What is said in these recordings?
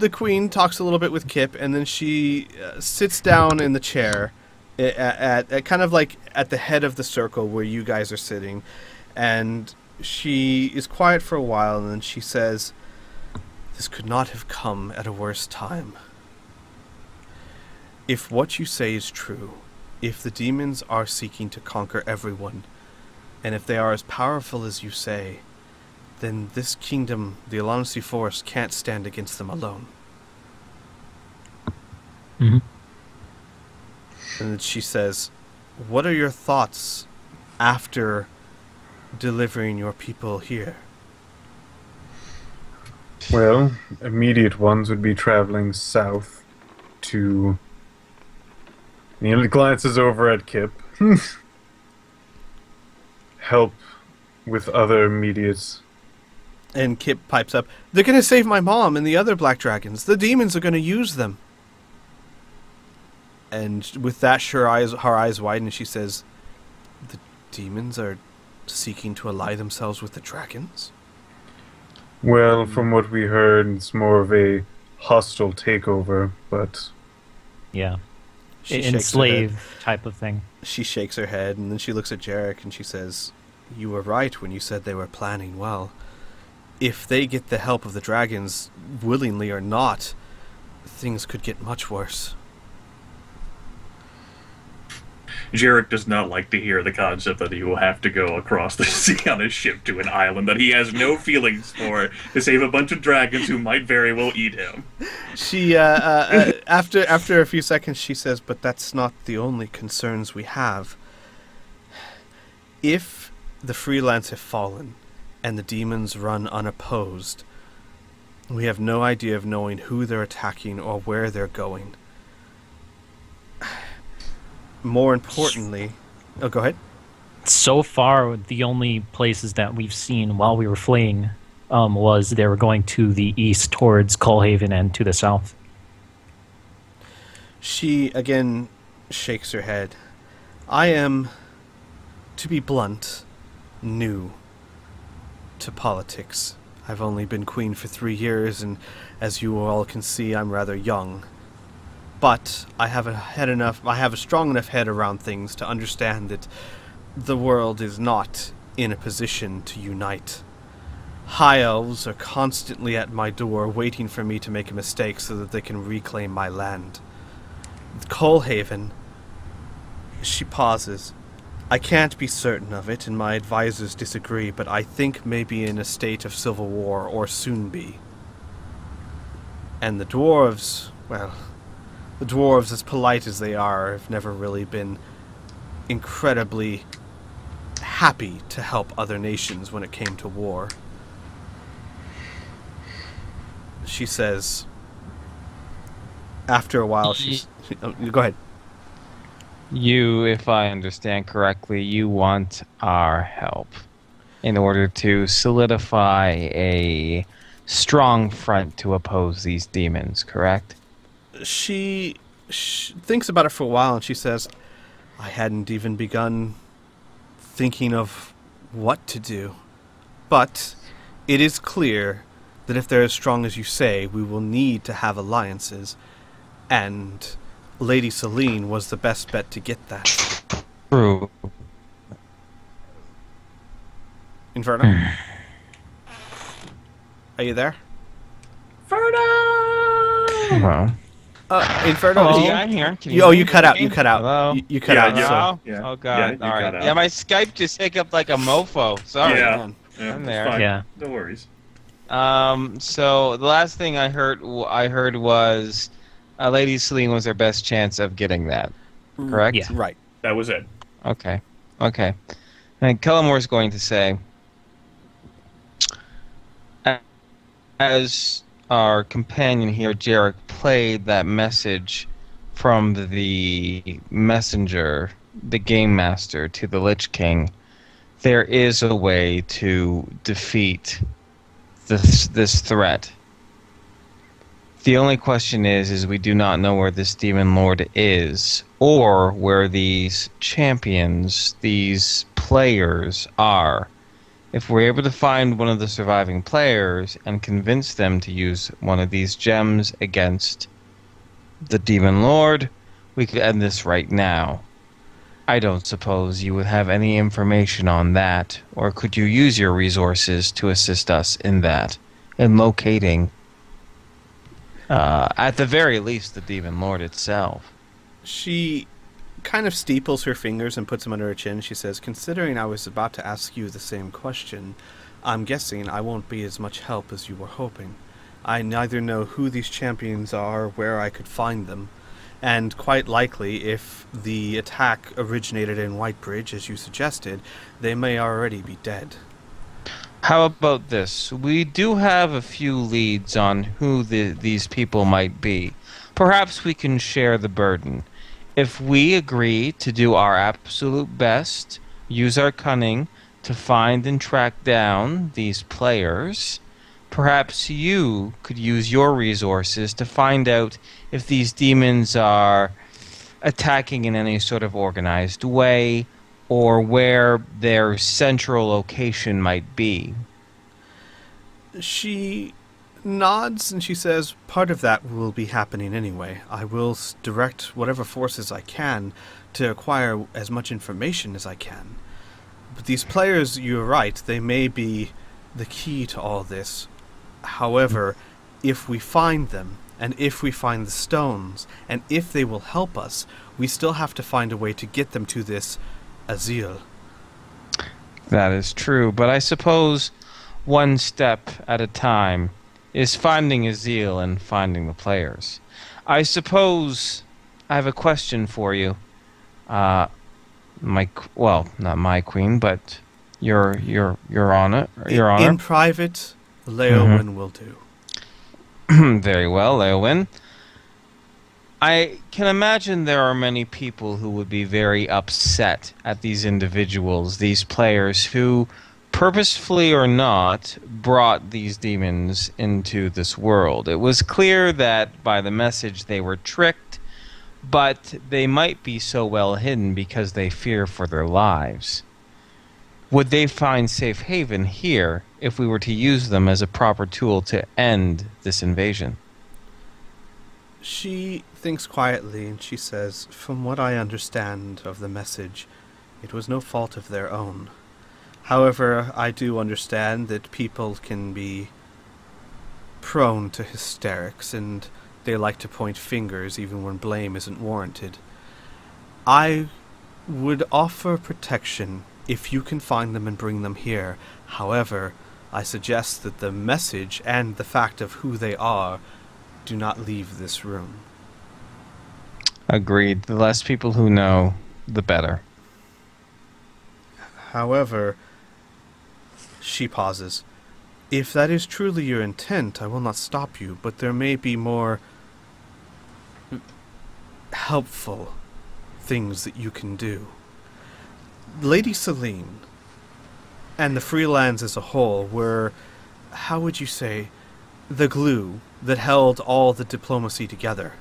the queen talks a little bit with Kip, and then she uh, sits down in the chair at, at, at kind of like at the head of the circle where you guys are sitting, and she is quiet for a while, and then she says, "This could not have come at a worse time. If what you say is true, if the demons are seeking to conquer everyone, and if they are as powerful as you say." Then this kingdom, the Alonsi Forest, can't stand against them alone. Mm-hmm. And then she says, What are your thoughts after delivering your people here? Well, immediate ones would be traveling south to. He glances over at Kip. Help with other immediate And Kip pipes up, They're going to save my mom and the other black dragons. The demons are going to use them. And with that, her eyes, her eyes widen and she says, The demons are seeking to ally themselves with the dragons? Well, from what we heard, it's more of a hostile takeover, but Yeah. She shakes her. Enslave type of thing. She shakes her head and then she looks at Jarek and she says, You were right when you said they were planning well. If they get the help of the dragons, willingly or not, things could get much worse. Jarek does not like to hear the concept that he will have to go across the sea on a ship to an island that he has no feelings for to save a bunch of dragons who might very well eat him. She, uh, uh, uh, after after a few seconds, she says, "But that's not the only concerns we have. If the freelance have fallen, and the demons run unopposed, we have no idea of knowing who they're attacking or where they're going. More importantly, oh, go ahead. So far, the only places that we've seen while we were fleeing um, was they were going to the east towards Colhaven and to the south. She again shakes her head. I am, to be blunt, new to politics. I've only been queen for three years, and as you all can see, I'm rather young. But I have a head enough. I have a strong enough head around things to understand that the world is not in a position to unite. High elves are constantly at my door, waiting for me to make a mistake so that they can reclaim my land. Coalhaven. She pauses. I can't be certain of it, and my advisors disagree, but I think maybe in a state of civil war, or soon be. And the dwarves, well, the dwarves, as polite as they are, have never really been incredibly happy to help other nations when it came to war. She says, after a while, she's. oh, go ahead. You, if I understand correctly, you want our help in order to solidify a strong front to oppose these demons, correct? she, sh thinks about it for a while and she says, I hadn't even begun thinking of what to do. But it is clear that if they're as strong as you say, we will need to have alliances. And Lady Celine was the best bet to get that. True. Inferno? Are you there? Well, Uh, Inferno, oh, is yeah, you- I'm here. Can you, oh, you cut out. You cut out. Hello? You, you cut Yeah, out. yeah. So. Yeah. Oh god. you All right. Yeah, my Skype just hiccuped like a mofo. Sorry. Yeah. on. Yeah, I'm there. fine. Yeah. No worries. Um. So the last thing I heard, I heard was, uh, Lady Celine was their best chance of getting that. Correct. Yeah. Right. That was it. Okay. Okay. And Kellamor's going to say, as our companion here, Jarek, played that message from the messenger, the game master, to the Lich King, there is a way to defeat this this threat. The only question is, is we do not know where this demon lord is, or where these champions, these players are. If we're able to find one of the surviving players and convince them to use one of these gems against the Demon Lord, we could end this right now. I don't suppose you would have any information on that, or could you use your resources to assist us in that, in locating, uh, at the very least, the Demon Lord itself? She kind of steeples her fingers and puts them under her chin. She says, Considering I was about to ask you the same question, I'm guessing I won't be as much help as you were hoping. I neither know who these champions are, where I could find them, and quite likely, if the attack originated in Whitebridge, as you suggested, they may already be dead. How about this? We do have a few leads on who the, these people might be. Perhaps we can share the burden. If we agree to do our absolute best, use our cunning to find and track down these players, perhaps you could use your resources to find out if these demons are attacking in any sort of organized way or where their central location might be. She nods and she says, Part of that will be happening anyway. I will direct whatever forces I can to acquire as much information as I can. But these players, you're right, they may be the key to all this. However, if we find them, and if we find the stones, and if they will help us, we still have to find a way to get them to this Azil. That is true, but I suppose one step at a time is finding Azil and finding the players. I suppose I have a question for you. Uh, my well, not my queen, but your your your honor, your in honor. private, Leowin will do. Very well, Leowin. I can imagine there are many people who would be very upset at these individuals, these players who, purposefully or not, brought these demons into this world. It was clear that by the message they were tricked, but they might be so well hidden because they fear for their lives. Would they find safe haven here if we were to use them as a proper tool to end this invasion? She thinks quietly and she says, From what I understand of the message, it was no fault of their own. However, I do understand that people can be prone to hysterics and they like to point fingers even when blame isn't warranted. I would offer protection if you can find them and bring them here. However, I suggest that the message and the fact of who they are do not leave this room. Agreed. The less people who know, the better. However, she pauses. If that is truly your intent, I will not stop you, but there may be more helpful things that you can do. Lady Celine and the freelance as a whole were, how would you say, the glue that held all the diplomacy together.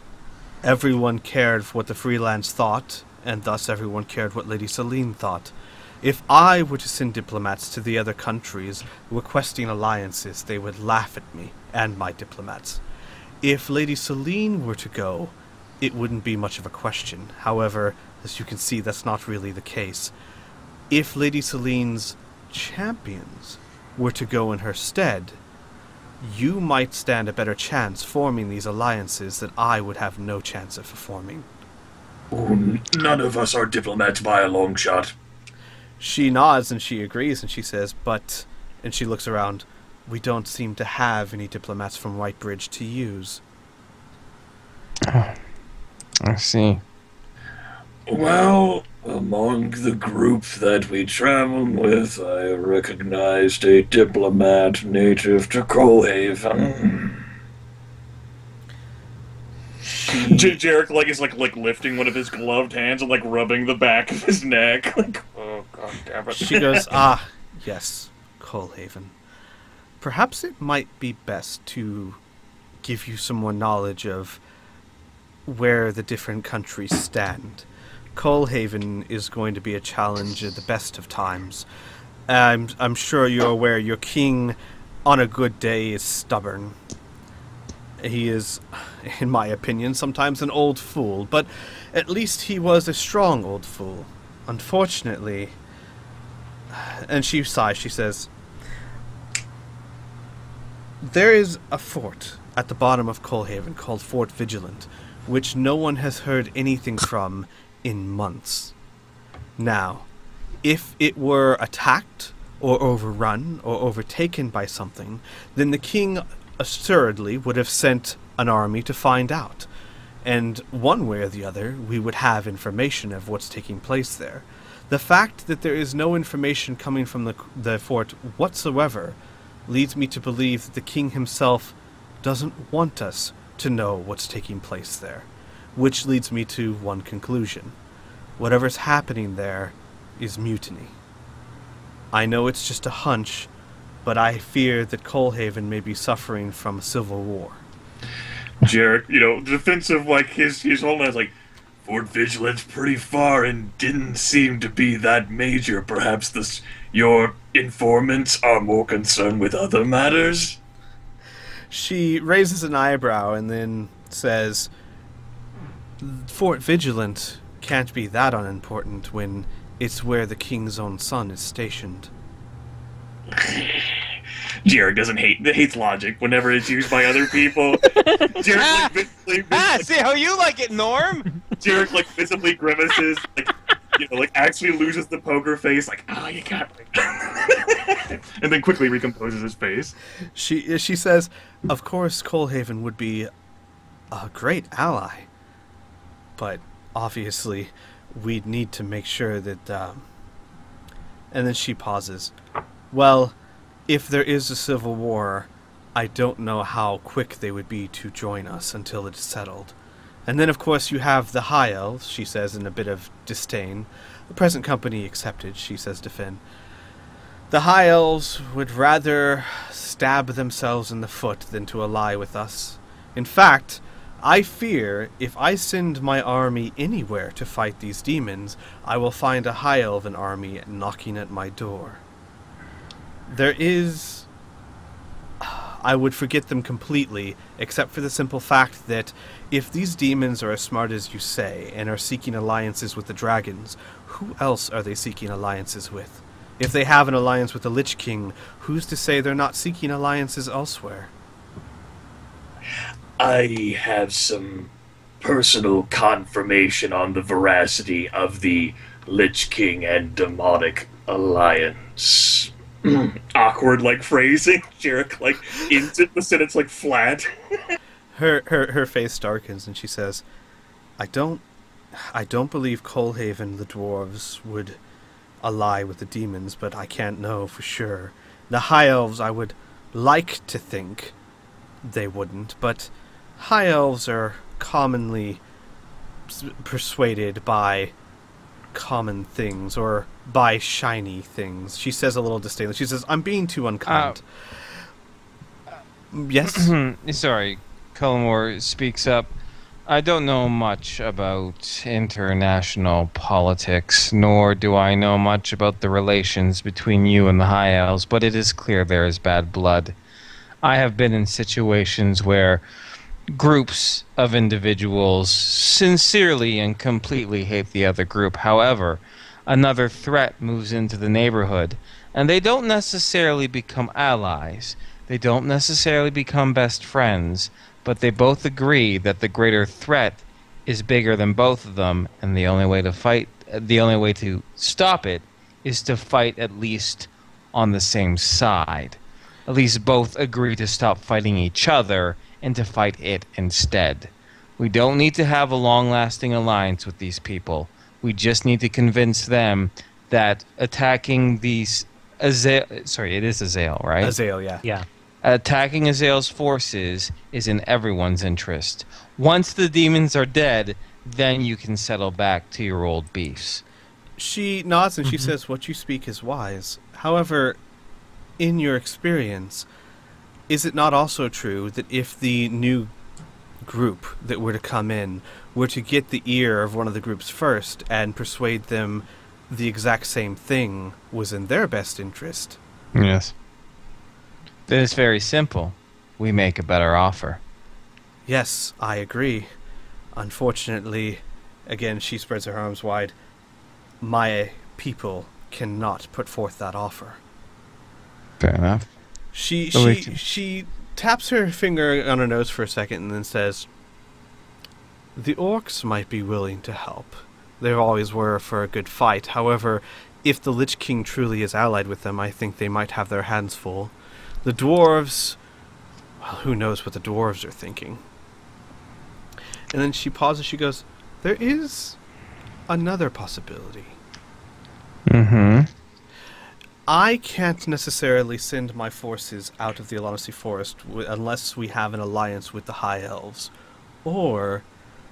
Everyone cared what the freelance thought, and thus everyone cared what Lady Celine thought. If I were to send diplomats to the other countries requesting alliances, they would laugh at me and my diplomats. If Lady Celine were to go, it wouldn't be much of a question. However, as you can see, that's not really the case. If Lady Celine's champions were to go in her stead, you might stand a better chance forming these alliances that I would have no chance of forming. Ooh, none of us are diplomats by a long shot. She nods and she agrees and she says, But, and she looks around, we don't seem to have any diplomats from Whitebridge to use. Ah, I see. Well, among the group that we traveled with, I recognized a diplomat native to Coalhaven. J- Jarek like is like like lifting one of his gloved hands and like rubbing the back of his neck. Like, oh god damn it. She goes, Ah, yes, Coalhaven. Perhaps it might be best to give you some more knowledge of where the different countries stand. Coalhaven is going to be a challenge at the best of times. I'm I'm sure you're aware your king, on a good day, is stubborn. He is, in my opinion, sometimes an old fool, but at least he was a strong old fool. Unfortunately, and she sighs. She says, "There is a fort at the bottom of Coalhaven called Fort Vigilant, which no one has heard anything from in months. Now, if it were attacked or overrun or overtaken by something, then the king assuredly would have sent an army to find out. And one way or the other, we would have information of what's taking place there. The fact that there is no information coming from the, the fort whatsoever leads me to believe that the king himself doesn't want us to know what's taking place there. Which leads me to one conclusion. Whatever's happening there is mutiny. I know it's just a hunch, but I fear that Colhaven may be suffering from a civil war. Jarek, you know, defensive like his his whole life, like Fort Vigilance pretty far and didn't seem to be that major. Perhaps this your informants are more concerned with other matters. She raises an eyebrow and then says, Fort Vigilant can't be that unimportant when it's where the king's own son is stationed. Jarek doesn't hate hates logic whenever it's used by other people. Jarek like visibly, Ah, visibly, see how you like it, Norm? Jarek like visibly grimaces, like you know, like actually loses the poker face, like oh you got me, and then quickly recomposes his face. She she says, "Of course, Colhaven would be a great ally, but obviously, we'd need to make sure that." Um... And then she pauses. Well, if there is a civil war, I don't know how quick they would be to join us until it is settled. And then, of course, you have the High Elves, she says in a bit of disdain. The present company accepted, she says to Finn. The High Elves would rather stab themselves in the foot than to ally with us. In fact, I fear if I send my army anywhere to fight these demons, I will find a High Elven army knocking at my door. There is. I would forget them completely, except for the simple fact that if these demons are as smart as you say and are seeking alliances with the dragons, who else are they seeking alliances with? If they have an alliance with the Lich King, who's to say they're not seeking alliances elsewhere? I have some personal confirmation on the veracity of the Lich King and Demonic Alliance. Awkward, like phrasing. Jarek, like, ends it the sentence like flat. Her her her face darkens and she says, "I don't, I don't believe Colhaven the dwarves would ally with the demons, but I can't know for sure. The high elves, I would like to think they wouldn't, but high elves are commonly persuaded by common things or by shiny things." She says a little disdainfully. She says, "I'm being too unkind." Uh, uh, yes. Sorry, Cullimore speaks up. I don't know much about international politics, nor do I know much about the relations between you and the High Elves, but it is clear there is bad blood. I have been in situations where groups of individuals sincerely and completely hate the other group. However, another threat moves into the neighborhood, and they don't necessarily become allies. They don't necessarily become best friends, but they both agree that the greater threat is bigger than both of them, and the only way to fight, the only way to stop it, is to fight at least on the same side. At least both agree to stop fighting each other and to fight it instead. We don't need to have a long lasting alliance with these people. We just need to convince them that attacking these Azael, sorry, it is Azael, right? Azael, yeah. Yeah. Attacking Azael's forces is in everyone's interest. Once the demons are dead, then you can settle back to your old beefs. She nods and she mm-hmm. says, What you speak is wise. However, in your experience, is it not also true that if the new group that were to come in were to get the ear of one of the groups first and persuade them the exact same thing was in their best interest. Yes. Then it's very simple. We make a better offer. Yes, I agree. Unfortunately, again, she spreads her arms wide. My people cannot put forth that offer. Fair enough. She she wait. she taps her finger on her nose for a second and then says, "The orcs might be willing to help. They always were for a good fight. However, if the Lich King truly is allied with them, I think they might have their hands full. The dwarves, well, who knows what the dwarves are thinking?" And then she pauses. She goes, "There is another possibility." Mm-hmm. I can't necessarily send my forces out of the Alonsi Forest w- unless we have an alliance with the High Elves. Or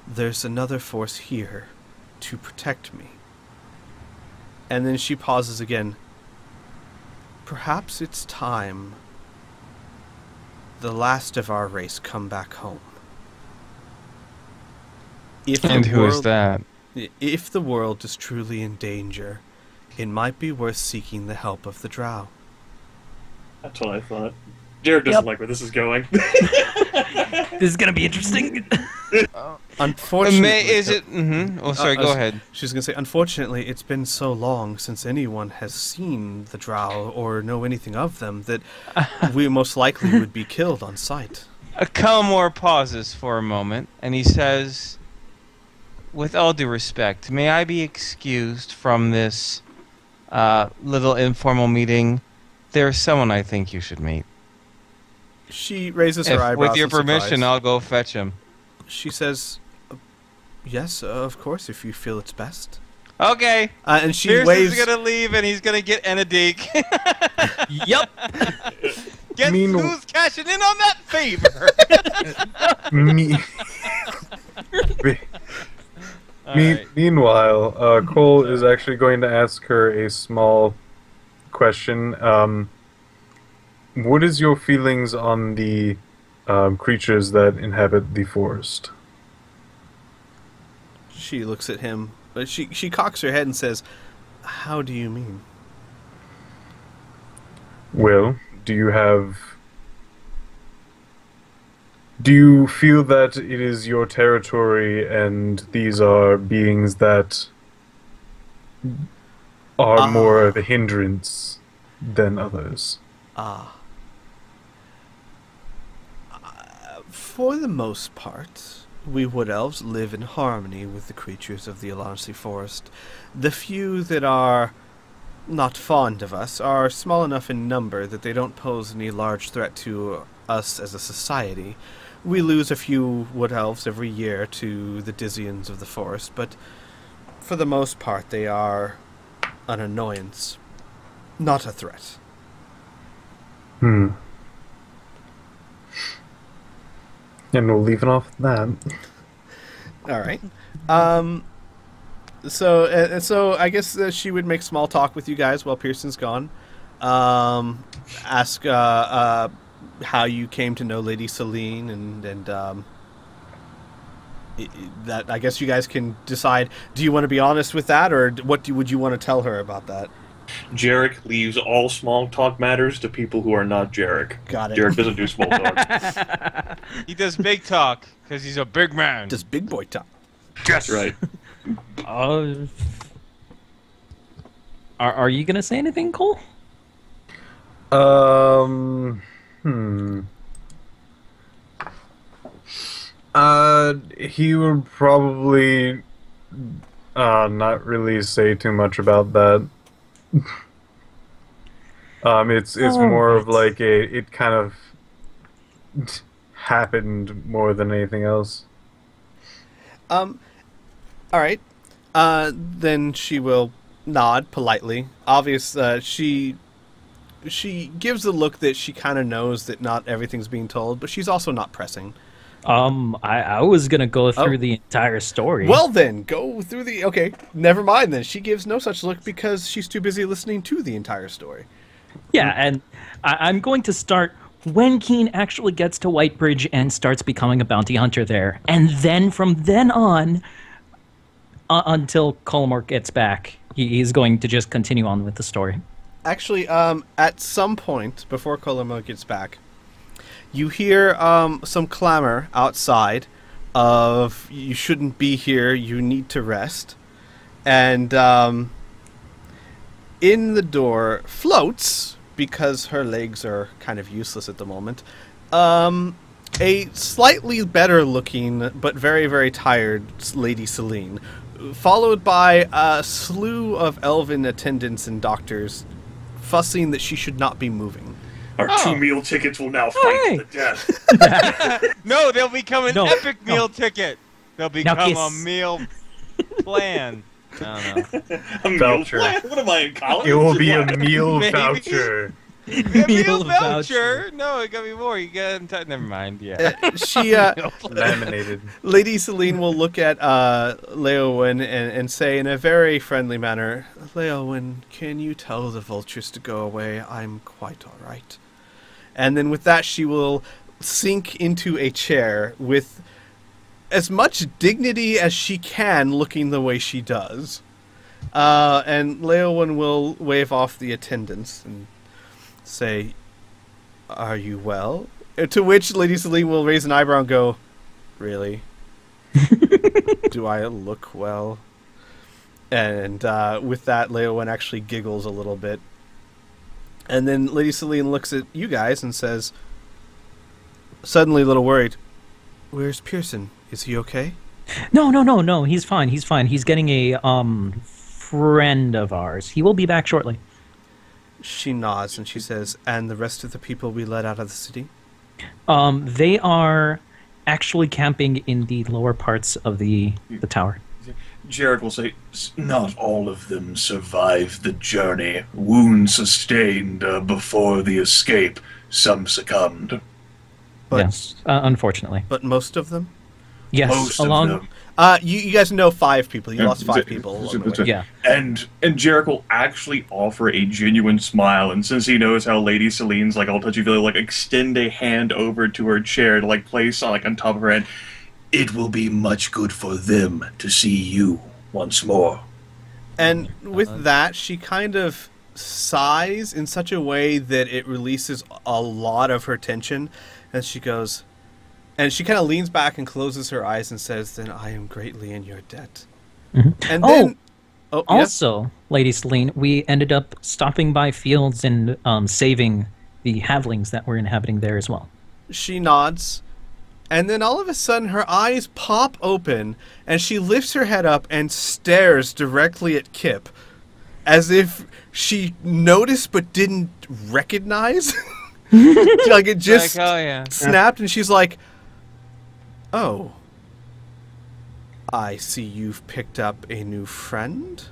there's another force here to protect me. And then she pauses again. Perhaps it's time the last of our race come back home. If And who is world- that? If the world is truly in danger, it might be worth seeking the help of the drow. That's what I thought. Jarek doesn't Yep. like where this is going. This is gonna be interesting. Unfortunately, May, is it? Mm-hmm. Oh, sorry. I go was- ahead. She's gonna say, unfortunately, it's been so long since anyone has seen the drow or know anything of them that we most likely would be killed on sight. Uh, Kalmor pauses for a moment, and he says, "With all due respect, may I be excused from this uh, little informal meeting? There's someone I think you should meet. She raises her If, eyebrows. with your permission, surprise. I'll go fetch him." She says, "Uh, "Yes, uh, of course, if you feel it's best." Okay. Uh, and she Pierce waves. is gonna leave, and he's gonna get Enadik. yep. Guess Mean- who's cashing in on that favor? Me- Me- Me- Meanwhile, uh, Cole is actually going to ask her a small question. Um, what is your feelings on the um, creatures that inhabit the forest? She looks at him, but she she cocks her head and says, "How do you mean?" Well, do you have. Do you feel that it is your territory and these are beings that are Ah. more of a hindrance than others? Ah. Uh, for the most part, we wood elves live in harmony with the creatures of the Alonsi Forest. The few that are not fond of us are small enough in number that they don't pose any large threat to us as a society. We lose a few wood elves every year to the Dizians of the forest, but for the most part they are an annoyance, not a threat. Hmm. And we'll leave it off that. All right. Um. So, uh, so I guess uh, she would make small talk with you guys while Pearson's gone. Um, ask uh, uh, how you came to know Lady Celine, and and um, i- i- that I guess you guys can decide. Do you want to be honest with that, or what do, would you want to tell her about that? Jarek leaves all small talk matters to people who are not Jarek. Got it. Jarek doesn't do small talk. he does big talk because he's a big man. Does big boy talk? That's right. Uh, are Are you gonna say anything, Cole? Um. Hmm. Uh, he would probably uh not really say too much about that. um, it's it's more of like a it kind of happened more than anything else. Um, all right. Uh, then she will nod politely. Obvious. Uh, she she gives the look that she kind of knows that not everything's being told, but she's also not pressing. Um, I, I was gonna go through Oh. the entire story. Well, then go through the. Okay, never mind. Then she gives no such look because she's too busy listening to the entire story. yeah, and I, I'm going to start when Keen actually gets to Whitebridge and starts becoming a bounty hunter there, and then from then on, uh, until Colmore gets back, he, he's going to just continue on with the story. Actually, um, at some point before Coloma gets back, you hear um, some clamor outside of you shouldn't be here, you need to rest. And um, in the door floats, because her legs are kind of useless at the moment, um, a slightly better looking but very, very tired Lady Celine, followed by a slew of elven attendants and doctors fussing that she should not be moving. Our Oh. two meal tickets will now fight hey. to the death. No, they'll become an No, epic no. meal ticket. They'll become a meal plan. I don't know. A meal Voucher. plan? What am I in college? It will be a meal voucher. A meal Meal voucher? voucher. No, it got me more. You got t- never mind. Yeah. Uh, she, uh, Laminated. Lady Celine will look at uh, Leowyn and, and say in a very friendly manner, Leowyn, can you tell the vultures to go away? I'm quite all right. And then with that, she will sink into a chair with as much dignity as she can, looking the way she does. Uh, and Leowyn will wave off the attendants and say, Are you well? To which Lady Celine will raise an eyebrow and go, Really? Do I look well? And uh, with that, Leowyn actually giggles a little bit. And then Lady Celine looks at you guys and says, suddenly a little worried, Where's Pearson? Is he okay? No, no, no, no. He's fine. He's fine. He's getting a um friend of ours. He will be back shortly. She nods and she says, And the rest of the people we let out of the city? Um, they are actually camping in the lower parts of the the tower. Jarek will say, Not all of them survived the journey. Wounds sustained uh, before the escape. Some succumbed. But, yes, uh, unfortunately. but most of them? Yes, Most along. of them. Uh, you, you guys know five people. You Yeah, lost five z- people. z- along the way. Yeah. And and Jarek will actually offer a genuine smile, and since he knows how Lady Celine's like all touchy feely, like extend a hand over to her chair to like place on like on top of her head. It will be much good for them to see you once more. And with that, she kind of sighs in such a way that it releases a lot of her tension. And she goes, and she kind of leans back and closes her eyes and says, Then I am greatly in your debt. Mhm. And Oh, then. Oh, yes? Also, Lady Celine, we ended up stopping by fields and um, saving the halflings that were inhabiting there as well. She nods. And then all of a sudden, her eyes pop open, and she lifts her head up and stares directly at Kip, as if she noticed but didn't recognize. like it just like, oh yeah. snapped, and she's like, "Oh, I see you've picked up a new friend."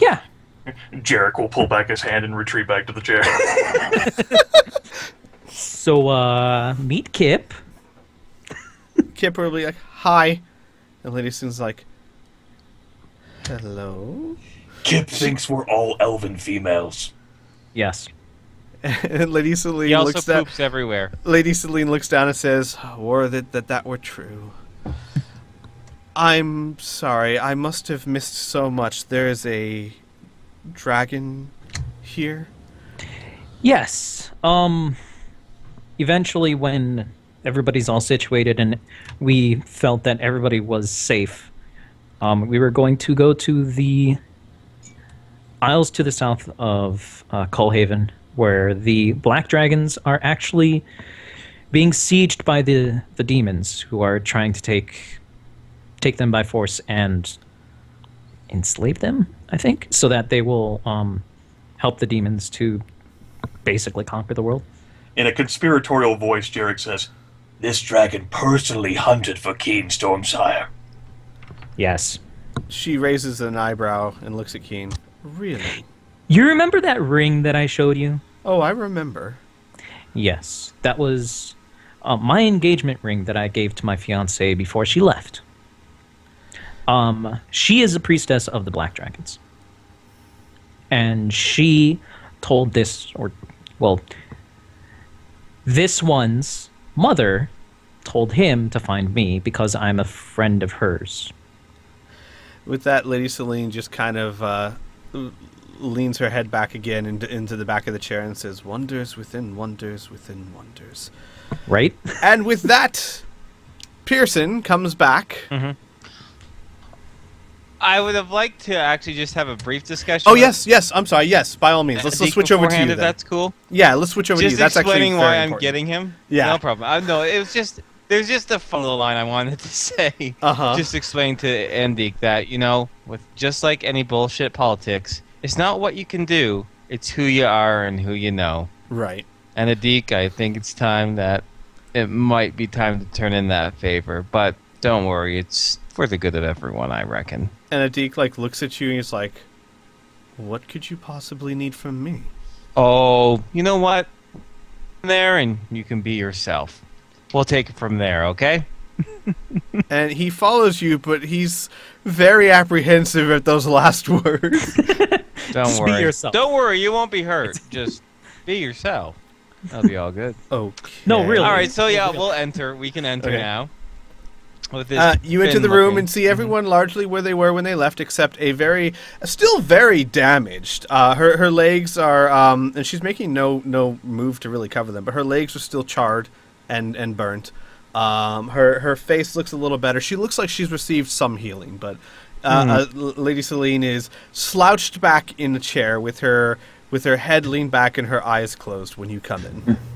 Yeah. Jarek will pull back his hand and retreat back to the chair. So, uh, meet Kip. Kip will be like, "Hi," and Lady Sin's like, "Hello." Kip thinks we're all elven females. Yes. And Lady Celine He also looks down. poops everywhere. Lady Celine looks down and says, "Were that that that were true." I'm sorry. I must have missed so much. There is a dragon here. Yes. Um eventually when everybody's all situated and we felt that everybody was safe, um, we were going to go to the isles to the south of uh, Colhaven, where the black dragons are actually being sieged by the, the demons who are trying to take take them by force and enslave them, I think, so that they will um, help the demons to basically conquer the world. In a conspiratorial voice, Jarek says, This dragon personally hunted for Keen Stormsire. Yes. She raises an eyebrow and looks at Keen. Really? You remember that ring that I showed you? Oh, I remember. Yes. That was uh, my engagement ring that I gave to my fiancée before she left. Um, she is a priestess of the Black Dragons. And she told this, or, well, this one's mother told him to find me because I'm a friend of hers. With that, Lady Celine just kind of uh, leans her head back again into, into the back of the chair and says, "Wonders within wonders within wonders." Right? And with that, Pearson comes back. I would have liked to actually just have a brief discussion. Oh yes, yes. I'm sorry. Yes, by all means. Let's, let's switch over to you. if Then. That's cool. Yeah, let's switch over just to you. That's actually explaining very why I'm important. getting him. Yeah. No problem. I, no, it was just there's just a fun little line I wanted to say. Uh-huh. Just explain to Andy that you know, with just like any bullshit politics, it's not what you can do, it's who you are and who you know. Right. And Adik, I think it's time that it might be time to turn in that favor. But don't worry, it's for the good of everyone, I reckon. And Adik like looks at you and he's like, "What could you possibly need from me?" Oh, you know what? There, and you can be yourself. We'll take it from there, okay? And he follows you, but he's very apprehensive at those last words. Don't Just be worry. yourself. Don't worry, you won't be hurt. Just be yourself. That'll be all good. okay. No, really. All right, so yeah, we'll enter. We can enter Okay. now. With this Uh, you enter the room looking- and see everyone largely where they were when they left, except a very, still very damaged. Uh, her her legs are, um, and she's making no no move to really cover them, but her legs are still charred and and burnt. Um, her her face looks a little better. She looks like she's received some healing, but uh, uh, Lady Celine is slouched back in the chair with her with her head leaned back and her eyes closed when you come in.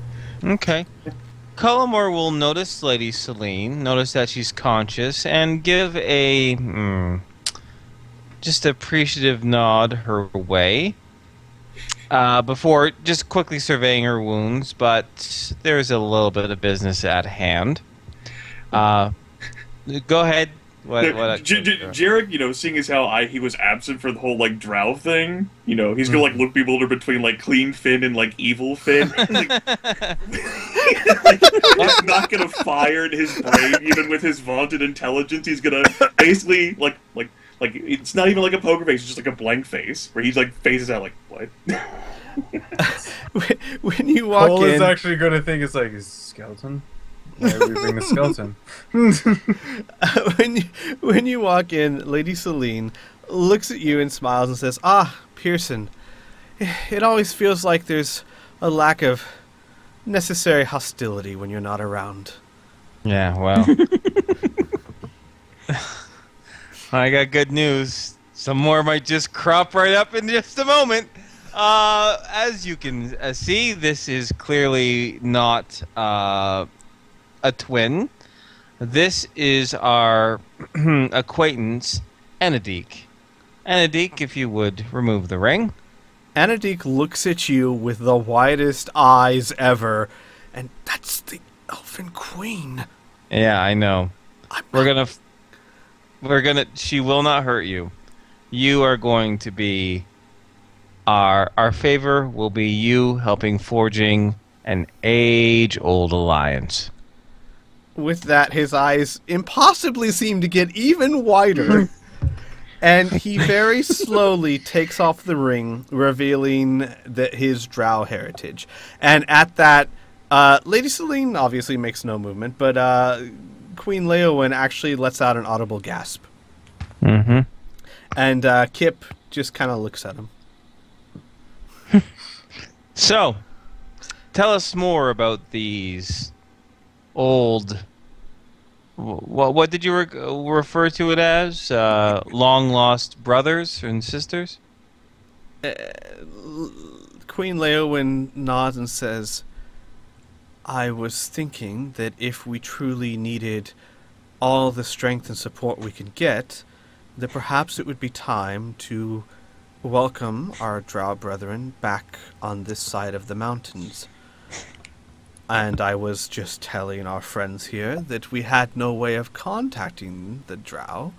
Okay. Cullimore will notice Lady Celine, notice that she's conscious, and give a hmm, just appreciative nod her way. Uh, before just quickly surveying her wounds, but there's a little bit of business at hand. Uh, go ahead. What? What J- J- Jarek, you know, seeing as how I he was absent for the whole like drow thing, you know, he's gonna like look bewildered between like clean Finn and like evil Finn. like, like, he's not gonna fire in his brain even with his vaunted intelligence. He's gonna basically like like like it's not even like a poker face; it's just like a blank face where he's like faces out like what. when you walk Cole in, is actually going to think it's like, is skeleton? Why are we bring the skeleton? when you, when you walk in, Lady Celine looks at you and smiles and says, "Ah, Pearson, it always feels like there's a lack of necessary hostility when you're not around." Yeah, well. I got good news. Some more might just crop right up in just a moment. Uh, as you can uh, see, this is clearly not uh, a twin. This is our acquaintance, Enadik. Enadik, if you would remove the ring. Enadik looks at you with the widest eyes ever, and that's the Elfin Queen. Yeah, I know. I'm We're not- gonna, we're gonna. She will not hurt you. You are going to be. Our our favor will be you helping forging an age-old alliance. With that, his eyes impossibly seem to get even wider. and he very slowly takes off the ring, revealing that his drow heritage. And at that, uh, Lady Celine obviously makes no movement, but uh, Queen Leowyn actually lets out an audible gasp. Mm-hmm. And uh, Kip just kind of looks at him. So, tell us more about these old. What what did you re- refer to it as? Uh, long lost brothers and sisters. Queen Leowyn nods and says, I was thinking that if we truly needed all the strength and support we could get, that perhaps it would be time to welcome our drow brethren back on this side of the mountains. And I was just telling our friends here that we had no way of contacting the drow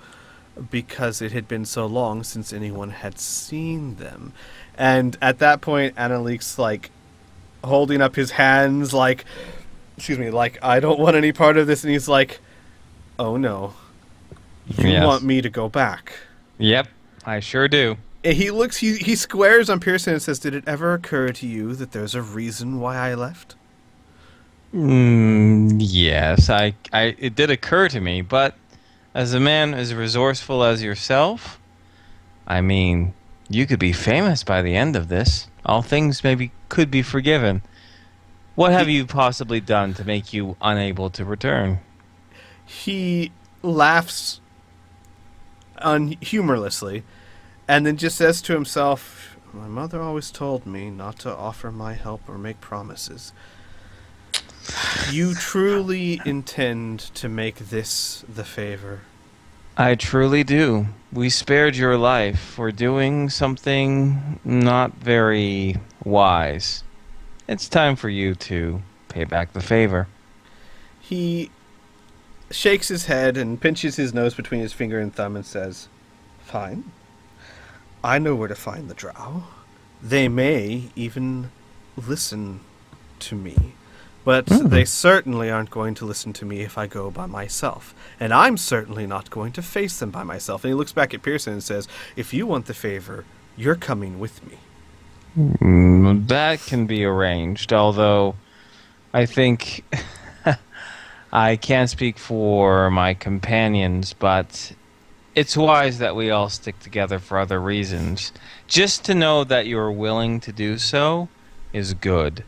because it had been so long since anyone had seen them. And at that point, Annaleek's like holding up his hands, like, excuse me, like, I don't want any part of this. And he's like, oh no, you Yes. want me to go back. Yep, I sure do. And he looks, he, he squares on Pearson and says, Did it ever occur to you that there's a reason why I left? Mm, yes, I, I, it did occur to me, but as a man as resourceful as yourself, I mean, You could be famous by the end of this. All things maybe could be forgiven. What have you possibly done to make you unable to return? He laughs unhumorlessly and then just says to himself, My mother always told me not to offer my help or make promises. You truly intend to make this the favor? I truly do. We spared your life for doing something not very wise. It's time for you to pay back the favor. He shakes his head and pinches his nose between his finger and thumb and says, Fine. I know where to find the drow. They may even listen to me. But they certainly aren't going to listen to me if I go by myself. And I'm certainly not going to face them by myself. And he looks back at Pearson and says, If you want the favor, you're coming with me. Mm, That can be arranged, although I think I can't speak for my companions, but it's wise that we all stick together for other reasons. Just to know that you're willing to do so is good.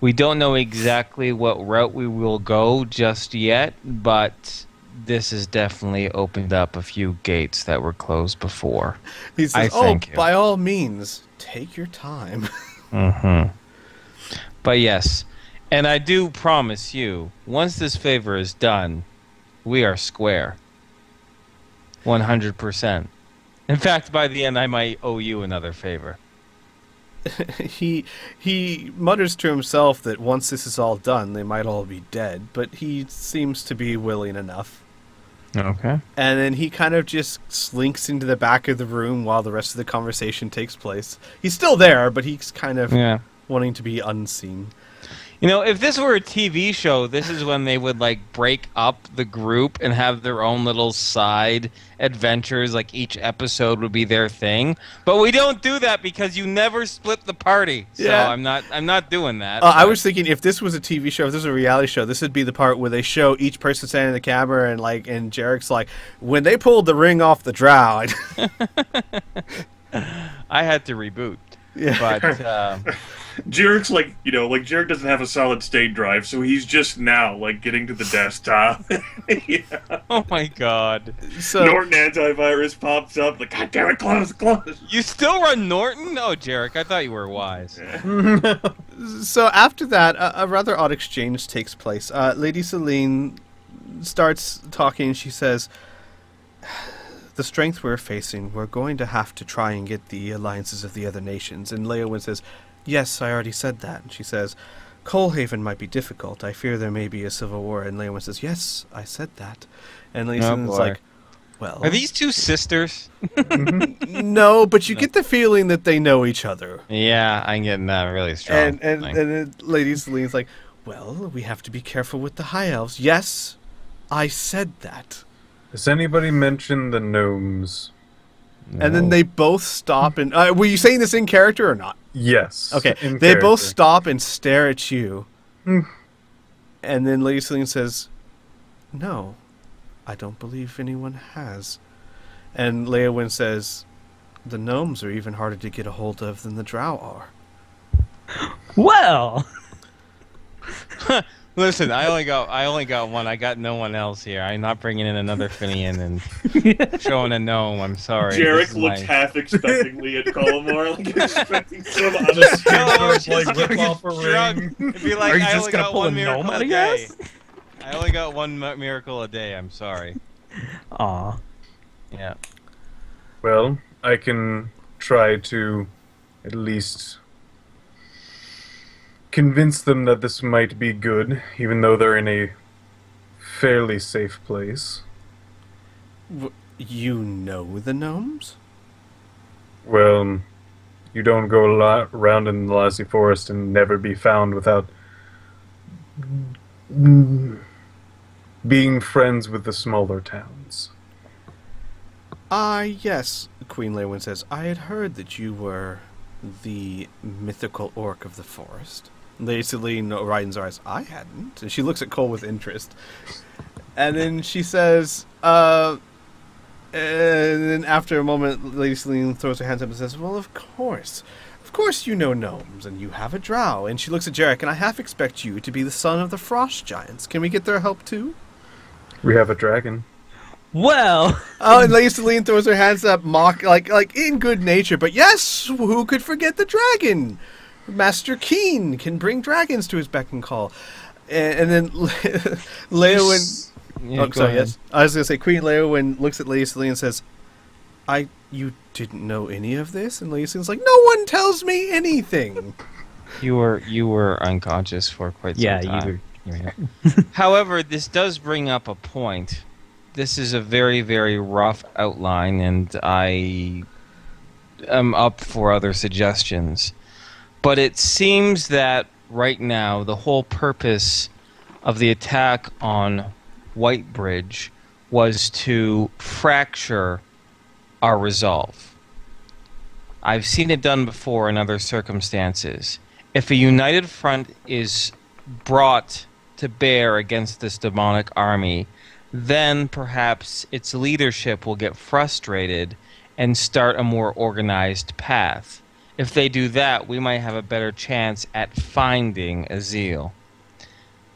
We don't know exactly what route we will go just yet, but this has definitely opened up a few gates that were closed before. He says, I Oh, by all means, take your time. Mm-hmm. But yes, and I do promise you, once this favor is done, we are square. One hundred percent. In fact, by the end, I might owe you another favor. he he mutters to himself that once this is all done, they might all be dead, but he seems to be willing enough. Okay. And then he kind of just slinks into the back of the room while the rest of the conversation takes place. He's still there, but he's kind of Yeah. wanting to be unseen. You know, if this were a TV show, this is when they would like break up the group and have their own little side adventures. Like each episode would be their thing. But we don't do that because you never split the party. So Yeah. I'm not. I'm not doing that. Uh, I was thinking if this was a TV show, if this was a reality show, this would be the part where they show each person standing in the camera and like, and Jarek's like, when they pulled the ring off the drow. I had to reboot. yeah. But uh, Jarek's like, you know, like Jarek doesn't have a solid state drive, so he's just now like getting to the desktop. yeah. oh my god, So Norton antivirus pops up, like, God damn it, close, close. you still run Norton? Oh, Jarek, I thought you were wise. So after that, a, a rather odd exchange takes place. Uh, Lady Celine starts talking. She says, "The strength we're facing, we're going to have to try and get the alliances of the other nations." And Leowyn says, "Yes, I already said that." And she says, "Coalhaven might be difficult. I fear there may be a civil war." And Leowyn says, "Yes, I said that." And Lady Oh, like, "Well, Are these two sisters? no, but you get the feeling that they know each other." Yeah, I'm getting that really strong. and and, feeling. and then Lady Celine's like, "Well, we have to be careful with the high elves." Yes, I said that. Has anybody mentioned the gnomes? And then they both stop and uh, were you saying this in character or not? Yes. Okay, in they both stop and stare at you. Hmm. And then Lady Celine says, "No, I don't believe anyone has." And Leowyn says, "The gnomes are even harder to get a hold of than the drow are." Well, Listen, I only got I only got one. I got no one else here. I'm not bringing in another Finian and showing a gnome. I'm sorry. This Jarek looks my- half expectingly at Colmore, like expecting some Just No, gonna, just like rip fucking off a ring. It'd be like Are you I just gonna pull a miracle gnome out a of your day. ass? I only got one miracle a day. I'm sorry. aw. Yeah. Well, I can try to at least convince them that this might be good, even though they're in a fairly safe place. You know the gnomes? Well, you don't go a lot around in the Lassie Forest and never be found without being friends with the smaller towns. Ah, yes, Queen Leowyn says. I had heard that you were the mythical orc of the forest. Lady Celine widens her eyes. I hadn't. And she looks at Cole with interest. And then she says, uh, And then after a moment, Lady Celine throws her hands up and says, Well, of course. Of course you know gnomes, and you have a drow. And she looks at Jarek, and I half expect you to be the son of the frost giants. Can we get their help too? We have a dragon. Well, Oh, and Lady Celine throws her hands up, mock like like in good nature. But yes, who could forget the dragon? Master Keen can bring dragons to his beck and call. And, and then Leowyn. Yeah, oh, go sorry, ahead. yes. I was gonna say Queen Leowyn looks at Lady Celine and says, "I, you didn't know any of this?" And Lady Celine's like, "No one tells me anything." You were you were unconscious for quite some yeah, time. you were. you However, this does bring up a point. This is a very, very rough outline, and I am up for other suggestions. But it seems that right now, the whole purpose of the attack on Whitebridge was to fracture our resolve. I've seen it done before in other circumstances. If a united front is brought to bear against this demonic army, then perhaps its leadership will get frustrated and start a more organized path. If they do that, we might have a better chance at finding Azil.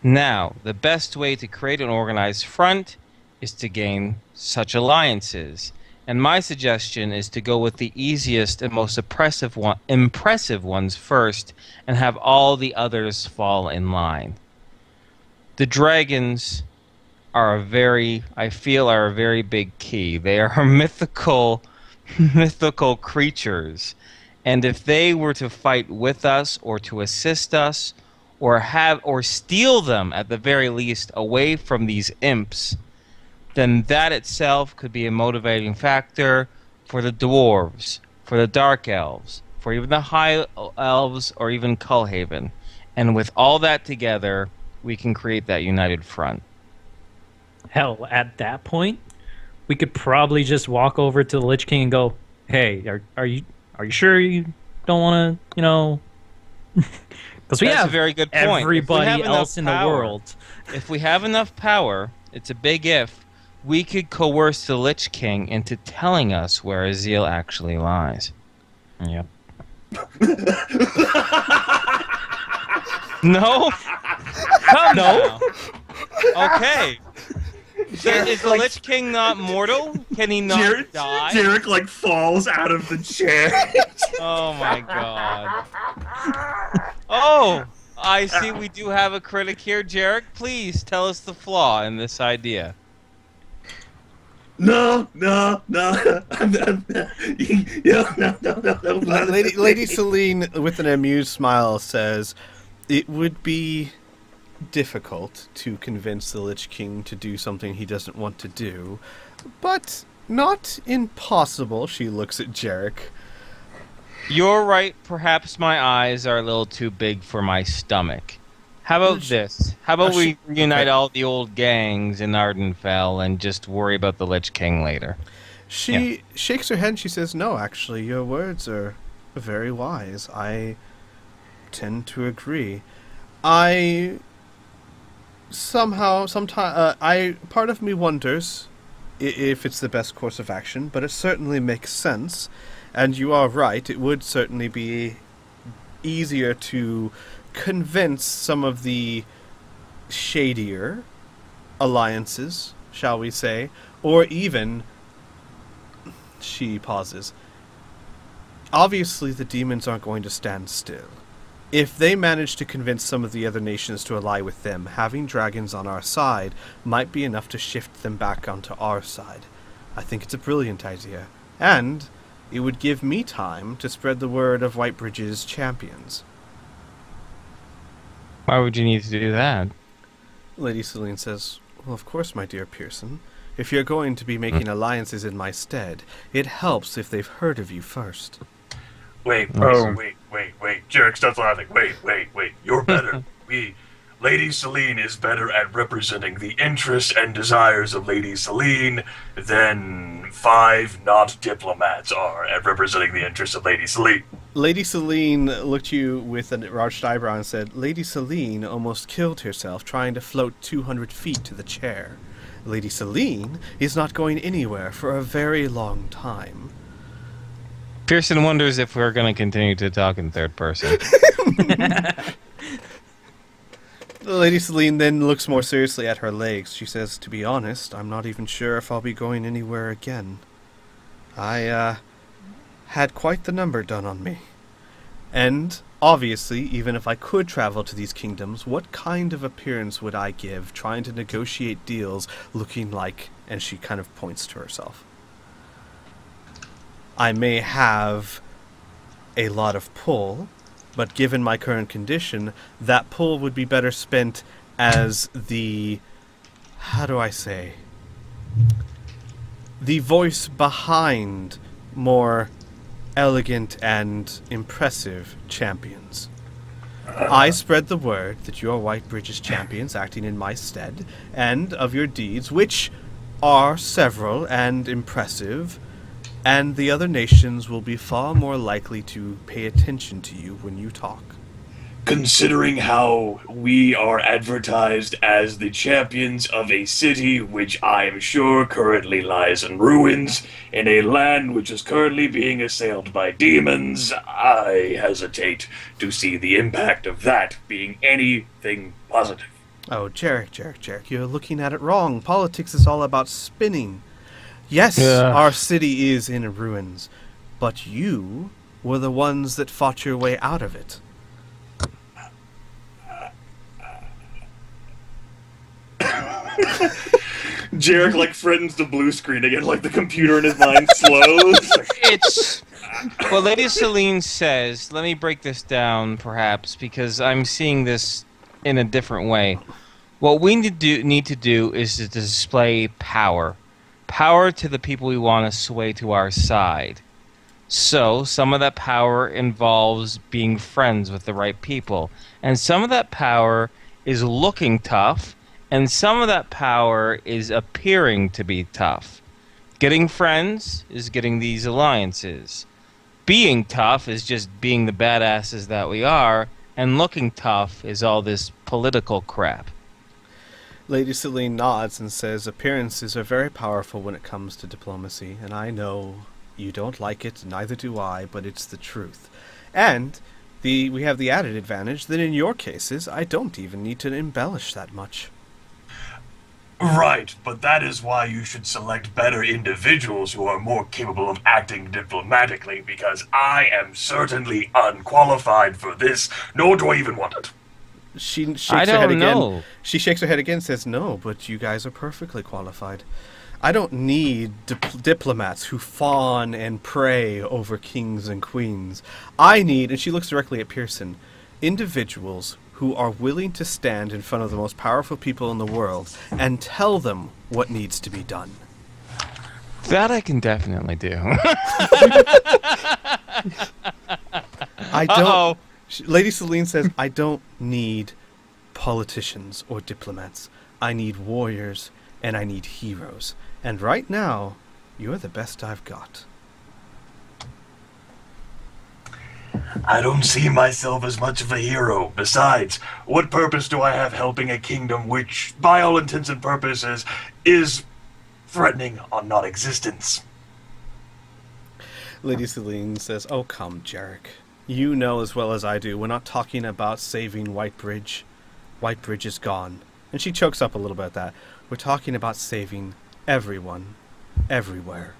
Now, the best way to create an organized front is to gain such alliances. And my suggestion is to go with the easiest and most oppressive one, impressive ones first and have all the others fall in line. The dragons are a very I feel are a very big key. They are mythical mythical creatures. And if they were to fight with us or to assist us or have or steal them at the very least away from these imps, then that itself could be a motivating factor for the dwarves, for the dark elves, for even the high elves or even Coalhaven. And with all that together, we can create that united front. Hell, at that point, we could probably just walk over to the Lich King and go, "Hey, are are you are you sure you don't want to, you know?" Because we That's a have very good point. Everybody have enough else in the world. If we have enough power, it's a big if, we could coerce the Lich King into telling us where Azil actually lies. Yep. no? Come No. now. Okay. Then is the Like- Lich King not mortal? Can he not Jarek, die? Jarek like falls out of the chair. Oh my god. Oh, I see we do have a critic here. Jarek, please tell us the flaw in this idea. no, no, no. I'm, I'm, yeah, no, no, no, no. Lady, Lady Celine, with an amused smile, says, "It would be difficult to convince the Lich King to do something he doesn't want to do, but not impossible." She looks at Jarek. You're right. Perhaps my eyes are a little too big for my stomach. How about this? How about uh, we reunite all the old gangs in Ardenfell and just worry about the Lich King later? She shakes her head and she says, "No, actually, your words are very wise. I tend to agree. I somehow, sometime, uh, I part of me wonders if it's the best course of action, but it certainly makes sense. And you are right; it would certainly be easier to convince some of the shadier alliances, shall we say, or even she pauses. Obviously, the demons aren't going to stand still. If they manage to convince some of the other nations to ally with them, having dragons on our side might be enough to shift them back onto our side. I think it's a brilliant idea. And it would give me time to spread the word of Whitebridge's champions. Why would you need to do that? Lady Celine says, Well, of course, my dear Pearson. If you're going to be hmm. making alliances in my stead, it helps if they've heard of you first. Wait, wait, Oh. wait, wait, wait. Jarek starts laughing. Wait, wait, wait. You're better. we, Lady Celine is better at representing the interests and desires of Lady Celine than five not diplomats are at representing the interests of Lady Celine. Lady Celine looked you with an arched eyebrow and said, Lady Celine almost killed herself trying to float 200 feet to the chair. Lady Celine is not going anywhere for a very long time. Pearson wonders if we're going to continue to talk in third person. Lady Celine then looks more seriously at her legs. She says, To be honest, I'm not even sure if I'll be going anywhere again. I, uh, had quite the number done on me. And, obviously, even if I could travel to these kingdoms, what kind of appearance would I give trying to negotiate deals looking like. And she kind of points to herself. I may have a lot of pull, but given my current condition, that pull would be better spent as the. How do I say? The voice behind more elegant and impressive champions. I spread the word that you are White Bridges champions acting in my stead, and of your deeds, which are several and impressive, and the other nations will be far more likely to pay attention to you when you talk. Considering how we are advertised as the champions of a city which I am sure currently lies in ruins, in a land which is currently being assailed by demons, I hesitate to see the impact of that being anything positive. Oh, Jarek, Jarek, Jarek, you're looking at it wrong. Politics is all about spinning. Yes, Yeah. our city is in ruins, but you were the ones that fought your way out of it. Jarek like threatens the blue screen again, like the computer in his mind slows. it's well lady celine says let me break this down perhaps because i'm seeing this in a different way what we need to do, need to do is to display power power to the people we want to sway to our side so some of that power involves being friends with the right people and some of that power is looking tough and some of that power is appearing to be tough Getting friends is getting these alliances. Being tough is just being the badasses that we are, and looking tough is all this political crap. Lady Celine nods and says, Appearances are very powerful when it comes to diplomacy, and I know you don't like it, neither do I, but it's the truth. And the we have the added advantage that in your cases, I don't even need to embellish that much. Right, but that is why you should select better individuals who are more capable of acting diplomatically, because I am certainly unqualified for this, nor do I even want it. She shakes I her head don't again. She shakes her head again and says, No, but you guys are perfectly qualified. I don't need dip- diplomats who fawn and pray over kings and queens. I need, and she looks directly at Pearson, individuals who are willing to stand in front of the most powerful people in the world and tell them what needs to be done. That I can definitely do. I don't. Uh-oh. Lady Celine says, I don't need politicians or diplomats. I need warriors and I need heroes. And right now, you're the best I've got. I don't see myself as much of a hero. Besides, what purpose do I have helping a kingdom which, by all intents and purposes, is threatening on non existence? Lady Celine says, Oh, come, Jarek. You know as well as I do, we're not talking about saving Whitebridge. Whitebridge is gone. And she chokes up a little bit at that. We're talking about saving everyone, everywhere.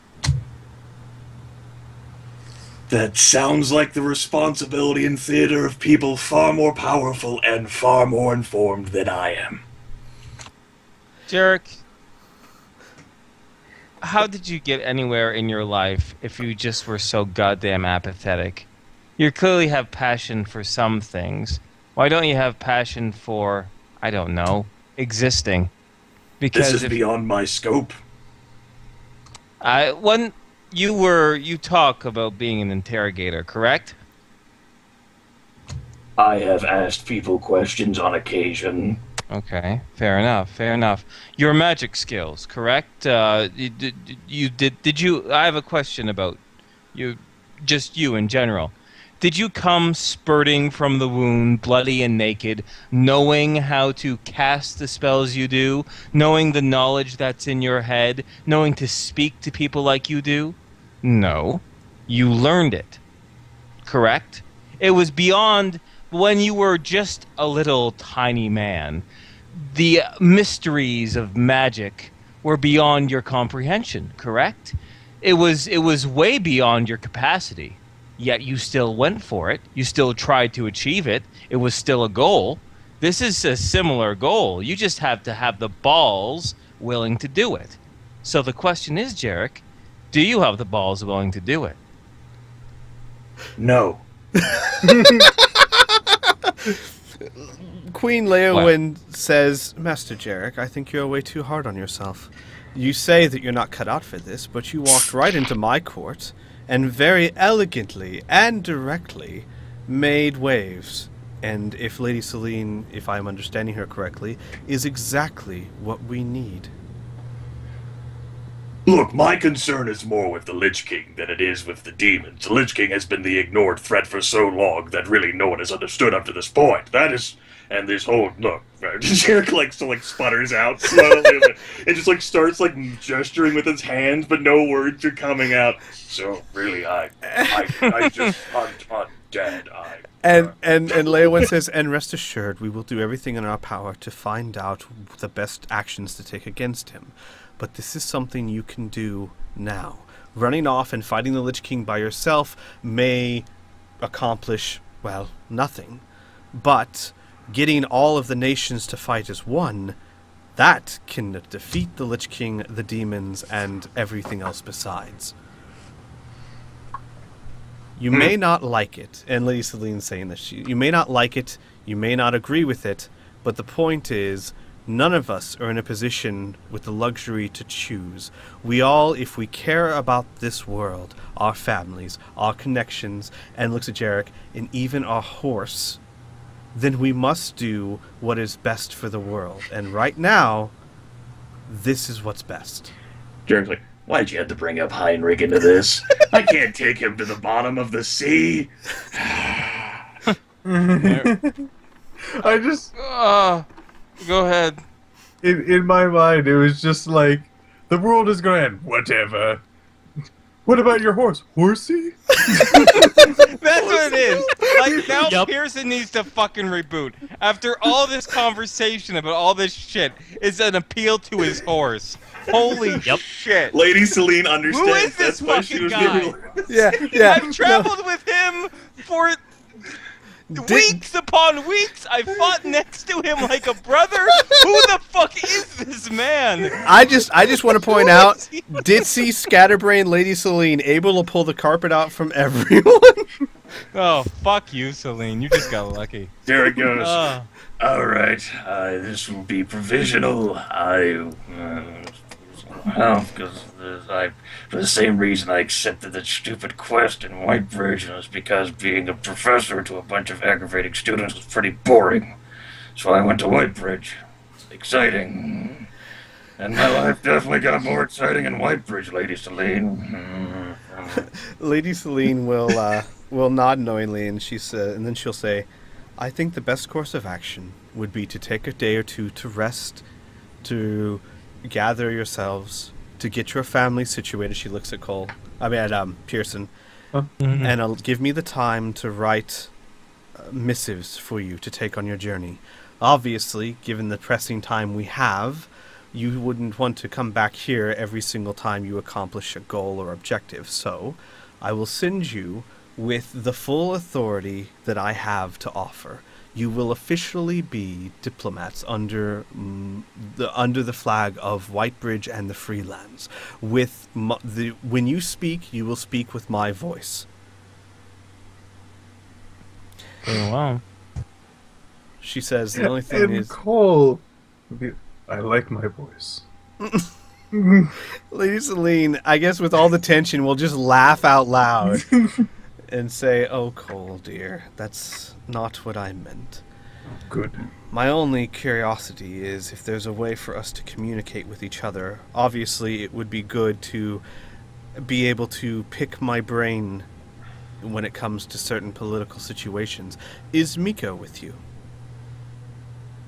That sounds like the responsibility and theater of people far more powerful and far more informed than I am. Jarek, how did you get anywhere in your life if you just were so goddamn apathetic? You clearly have passion for some things. Why don't you have passion for, I don't know, existing? Because This is beyond my scope. I when you were you talk about being an interrogator, correct? I have asked people questions on occasion. Okay, fair enough. Fair enough. Your magic skills, correct? Uh, you, did you did did you? I have a question about you, just you in general. Did you come spurting from the wound, bloody and naked, knowing how to cast the spells you do, knowing the knowledge that's in your head, knowing to speak to people like you do? No. You learned it. Correct? It was beyond when you were just a little tiny man. The mysteries of magic were beyond your comprehension, correct? It was it was way beyond your capacity yet you still went for it. You still tried to achieve it. It was still a goal. This is a similar goal. You just have to have the balls willing to do it. So the question is, Jarek, do you have the balls willing to do it? No. Queen Leowyn says, Master Jarek, I think you're way too hard on yourself. You say that you're not cut out for this, but you walked right into my court and very elegantly and directly made waves. And if Lady Celine, if I'm understanding her correctly, is exactly what we need. Look, my concern is more with the Lich King than it is with the demons. The Lich King has been the ignored threat for so long that really no one has understood up to this point. That is, and this whole oh, look, Jarek like still like sputters out slowly. it just like starts like gesturing with his hands, but no words are coming out. So really, I, I, I just hunt undead. I. And and and Leowyn says, and rest assured, we will do everything in our power to find out the best actions to take against him. But this is something you can do now. Running off and fighting the Lich King by yourself may accomplish, well, nothing. But getting all of the nations to fight as one, that can defeat the Lich King, the demons, and everything else besides. You Hmm. may not like it, and Lady Celine's saying this. You you may not like it, you may not agree with it, but the point is, none of us are in a position with the luxury to choose. We all, if we care about this world, our families, our connections, and looks at Jarek, and even our horse, then we must do what is best for the world. And right now, this is what's best. Jarek's like, why'd you have to bring up Heinrich into this? I can't take him to the bottom of the sea. I just Uh, go ahead. in in my mind it was just like the world is gonna end. Whatever. What about your horse? Horsey? That's what it is. Like now, Yup. Pearson needs to fucking reboot. After all this conversation about all this shit, it's an appeal to his horse. Holy shit! Lady Celine understands. Who is this That's why she fucking was guy? giving- Yeah, yeah. I've traveled with him for weeks upon weeks. I fought next to him like a brother. Who the fuck is this man? I just I just want to point out is he? Ditzy, Scatterbrain, Lady Celine able to pull the carpet out from everyone. Oh fuck you, Celine. You just got lucky. There it goes, Oh. all right, uh, this will be provisional. I, uh, well, because I, for the same reason I accepted that stupid quest in it was because being a professor to a bunch of aggravating students was pretty boring. So I went to Whitebridge. It's exciting. And my life definitely got more exciting in Whitebridge, Lady Celine. Lady Celine will uh, will nod knowingly, and she sa- and then she'll say, "I think the best course of action would be to take a day or two to rest, to gather yourselves, to get your family situated." She looks at Cole. I mean, at um, Pearson, and uh, give me the time to write uh, missives for you to take on your journey. Obviously, given the pressing time we have, you wouldn't want to come back here every single time you accomplish a goal or objective. So, I will send you with the full authority that I have to offer. You will officially be diplomats under mm, the under the flag of Whitebridge and the Freelands. With m- the when you speak, you will speak with my voice. Oh, wow. She says the only thing and is Cole. I like my voice. Lady Celine, I guess with all the tension, we'll just laugh out loud and say, Oh, Cole, dear, that's not what I meant. Good. My only curiosity is if there's a way for us to communicate with each other. Obviously, it would be good to be able to pick my brain when it comes to certain political situations. Is Miko with you?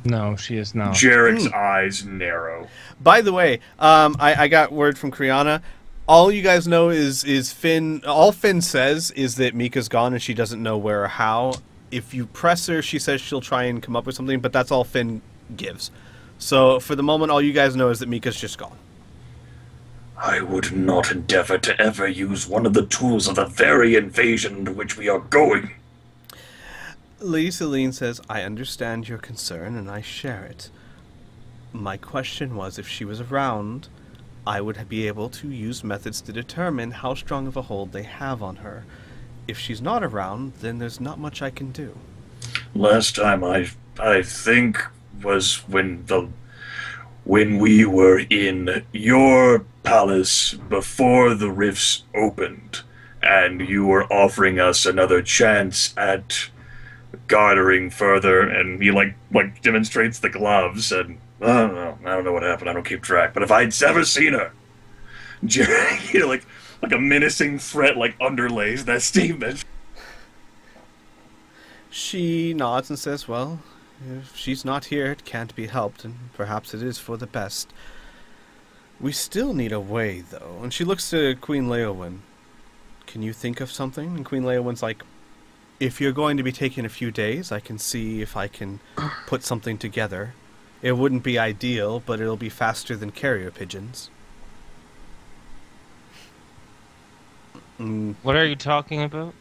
No, she is not. Jarek's eyes narrow. By the way, um, I, I got word from Kriana. All you guys know is is Finn. All Finn says is that Mika's gone and she doesn't know where or how. If you press her, she says she'll try and come up with something, but that's all Finn gives. So for the moment, all you guys know is that Mika's just gone. I would not endeavor to ever use one of the tools of the very invasion into which we are going. Lady Celine says, I understand your concern and I share it. My question was if she was around, I would be able to use methods to determine how strong of a hold they have on her. If she's not around, then there's not much I can do. Last time I I think was when the when we were in your palace before the rifts opened and you were offering us another chance at gartering further and he like like demonstrates the gloves and I don't know I don't know what happened I don't keep track but if I'd ever seen her Jerry you know like like a menacing threat like underlays that statement She nods and says, Well, if she's not here, it can't be helped, and perhaps it is for the best. We still need a way, though. And she looks to Queen Leowyn. Can you think of something? And Queen Leowyn's like, If you're going to be taking a few days, I can see if I can put something together. It wouldn't be ideal, but it'll be faster than carrier pigeons. Mm, What are you talking about?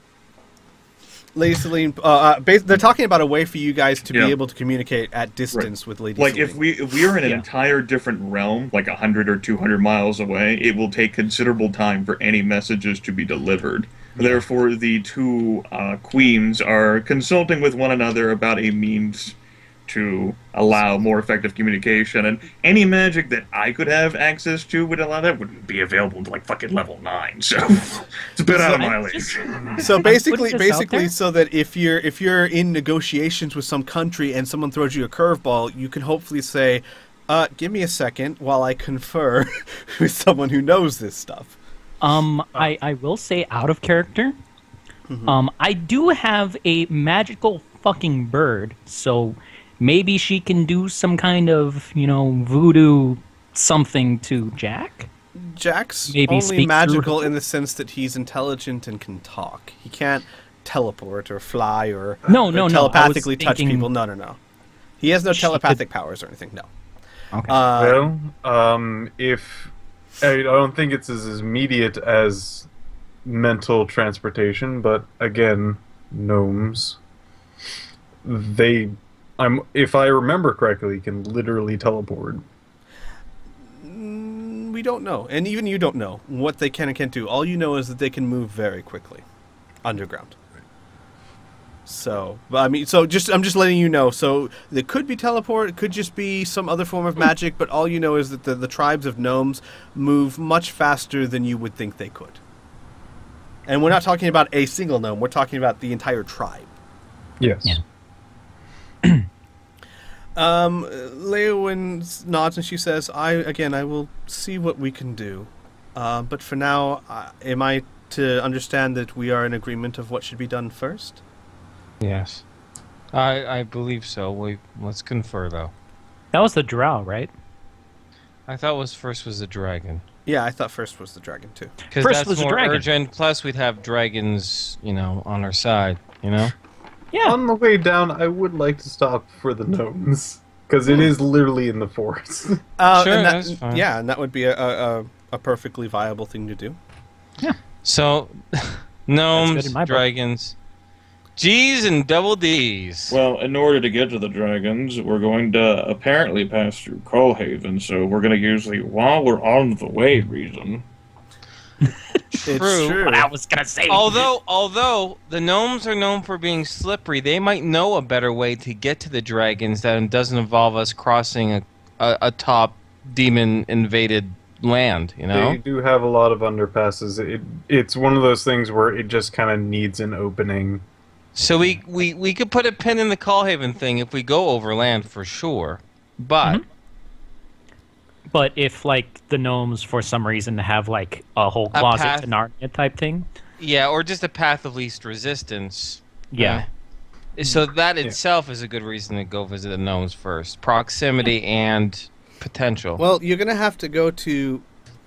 Lady Celine, uh, uh, they're talking about a way for you guys to Yeah. be able to communicate at distance with Lady like Celine. if we if we are in an Yeah. entire different realm like 100 or 200 miles away it will take considerable time for any messages to be delivered therefore the two uh, queens are consulting with one another about a means to allow more effective communication and any magic that i could have access to would allow that wouldn't be available until like fucking level 9 so it's a bit out of my I'm league So basically, this basically, so that if you're if you're in negotiations with some country and someone throws you a curveball, you can hopefully say, uh, "Give me a second while I confer with someone who knows this stuff." Um, I, I will say out of character. Um, I do have a magical fucking bird, so maybe she can do some kind of you know voodoo something to Jack. Jack's Maybe only magical in the sense that he's intelligent and can talk. He can't teleport or fly or, No, or no, no, telepathically touch thinking- people. No, no, no. He has no She could- telepathic powers or anything. No. Okay. Uh, Well, um, if I I don't think it's as immediate as mental transportation, but again, gnomes. They, I'm if I remember correctly, can literally teleport. Mm, we don't know, and even you don't know what they can and can't do. All you know is that they can move very quickly, underground. So, but I mean, so just I'm just letting you know. So it could be teleport, it could just be some other form of magic, but all you know is that the, the tribes of gnomes move much faster than you would think they could. And we're not talking about a single gnome; we're talking about the entire tribe. Yes. Yeah. Um, Leowyn nods and she says, "I again, I will see what we can do. Uh, but for now, uh, am I to understand that we are in agreement of what should be done first? Yes. I I believe so. We let's confer though. that was the drow, right? I thought was first was the dragon. Yeah, I thought first was the dragon too. Because that's was more dragon. urgent. Plus, we'd have dragons, you know, on our side. You know. Yeah. On the way down, I would like to stop for the gnomes because it is literally in the forest. Uh, Sure, and that, that's fine. Yeah, and that would be a, a, a, a perfectly viable thing to do. Yeah. So, gnomes, in book. dragons, G's and double D's. Well, in order to get to the dragons, we're going to apparently pass through Coalhaven, so we're going to use the while we're on the way reason. It's true. What I was gonna say. although, although the gnomes are known for being slippery, they might know a better way to get to the dragons that doesn't involve us crossing a, a, a top demon invaded land. You know. They do have a lot of underpasses. It it's one of those things where it just kind of needs an opening. So we, we, we could put a pin in the Coalhaven thing if we go overland for sure. But Mhm. But if like the gnomes for some reason have like a whole A closet path- to Narnia type thing, Yeah, or just a path of least resistance. Yeah. Uh, so that itself is a good reason to go visit the gnomes first. Proximity and potential. Well, you're gonna have to go to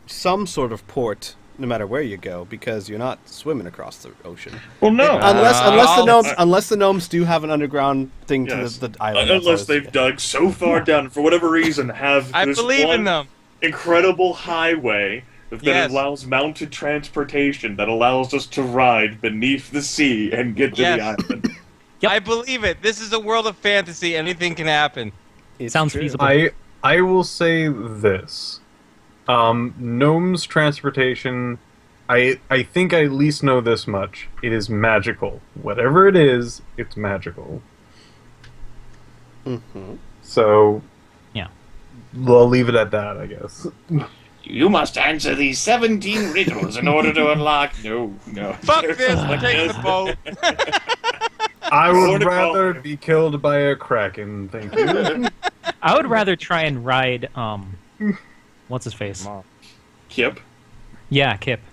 some sort of port, no matter where you go, because you're not swimming across the ocean. Well, no. unless, Uh, unless the gnomes, I- unless the gnomes do have an underground thing Yes. to the, the island. Unless they've was- dug so far down, for whatever reason, have I this believe one in them. incredible highway that Yes. allows mounted transportation that allows us to ride beneath the sea and get to Yes. the island. Yep. I believe it. This is a world of fantasy. Anything can happen. It Sounds true. feasible. I I will say this. Um, Gnome's transportation, I I think I at least know this much. It is magical. Whatever it is, it's magical. Mhm. So Yeah. I'll leave it at that, I guess. You must answer these 17 riddles in order to unlock. No, no. Fuck this. Like Take the boat. I would Protocol. rather be killed by a kraken, thank you. I would rather try and ride. Um, what's his face? Kip. Yeah, Kip.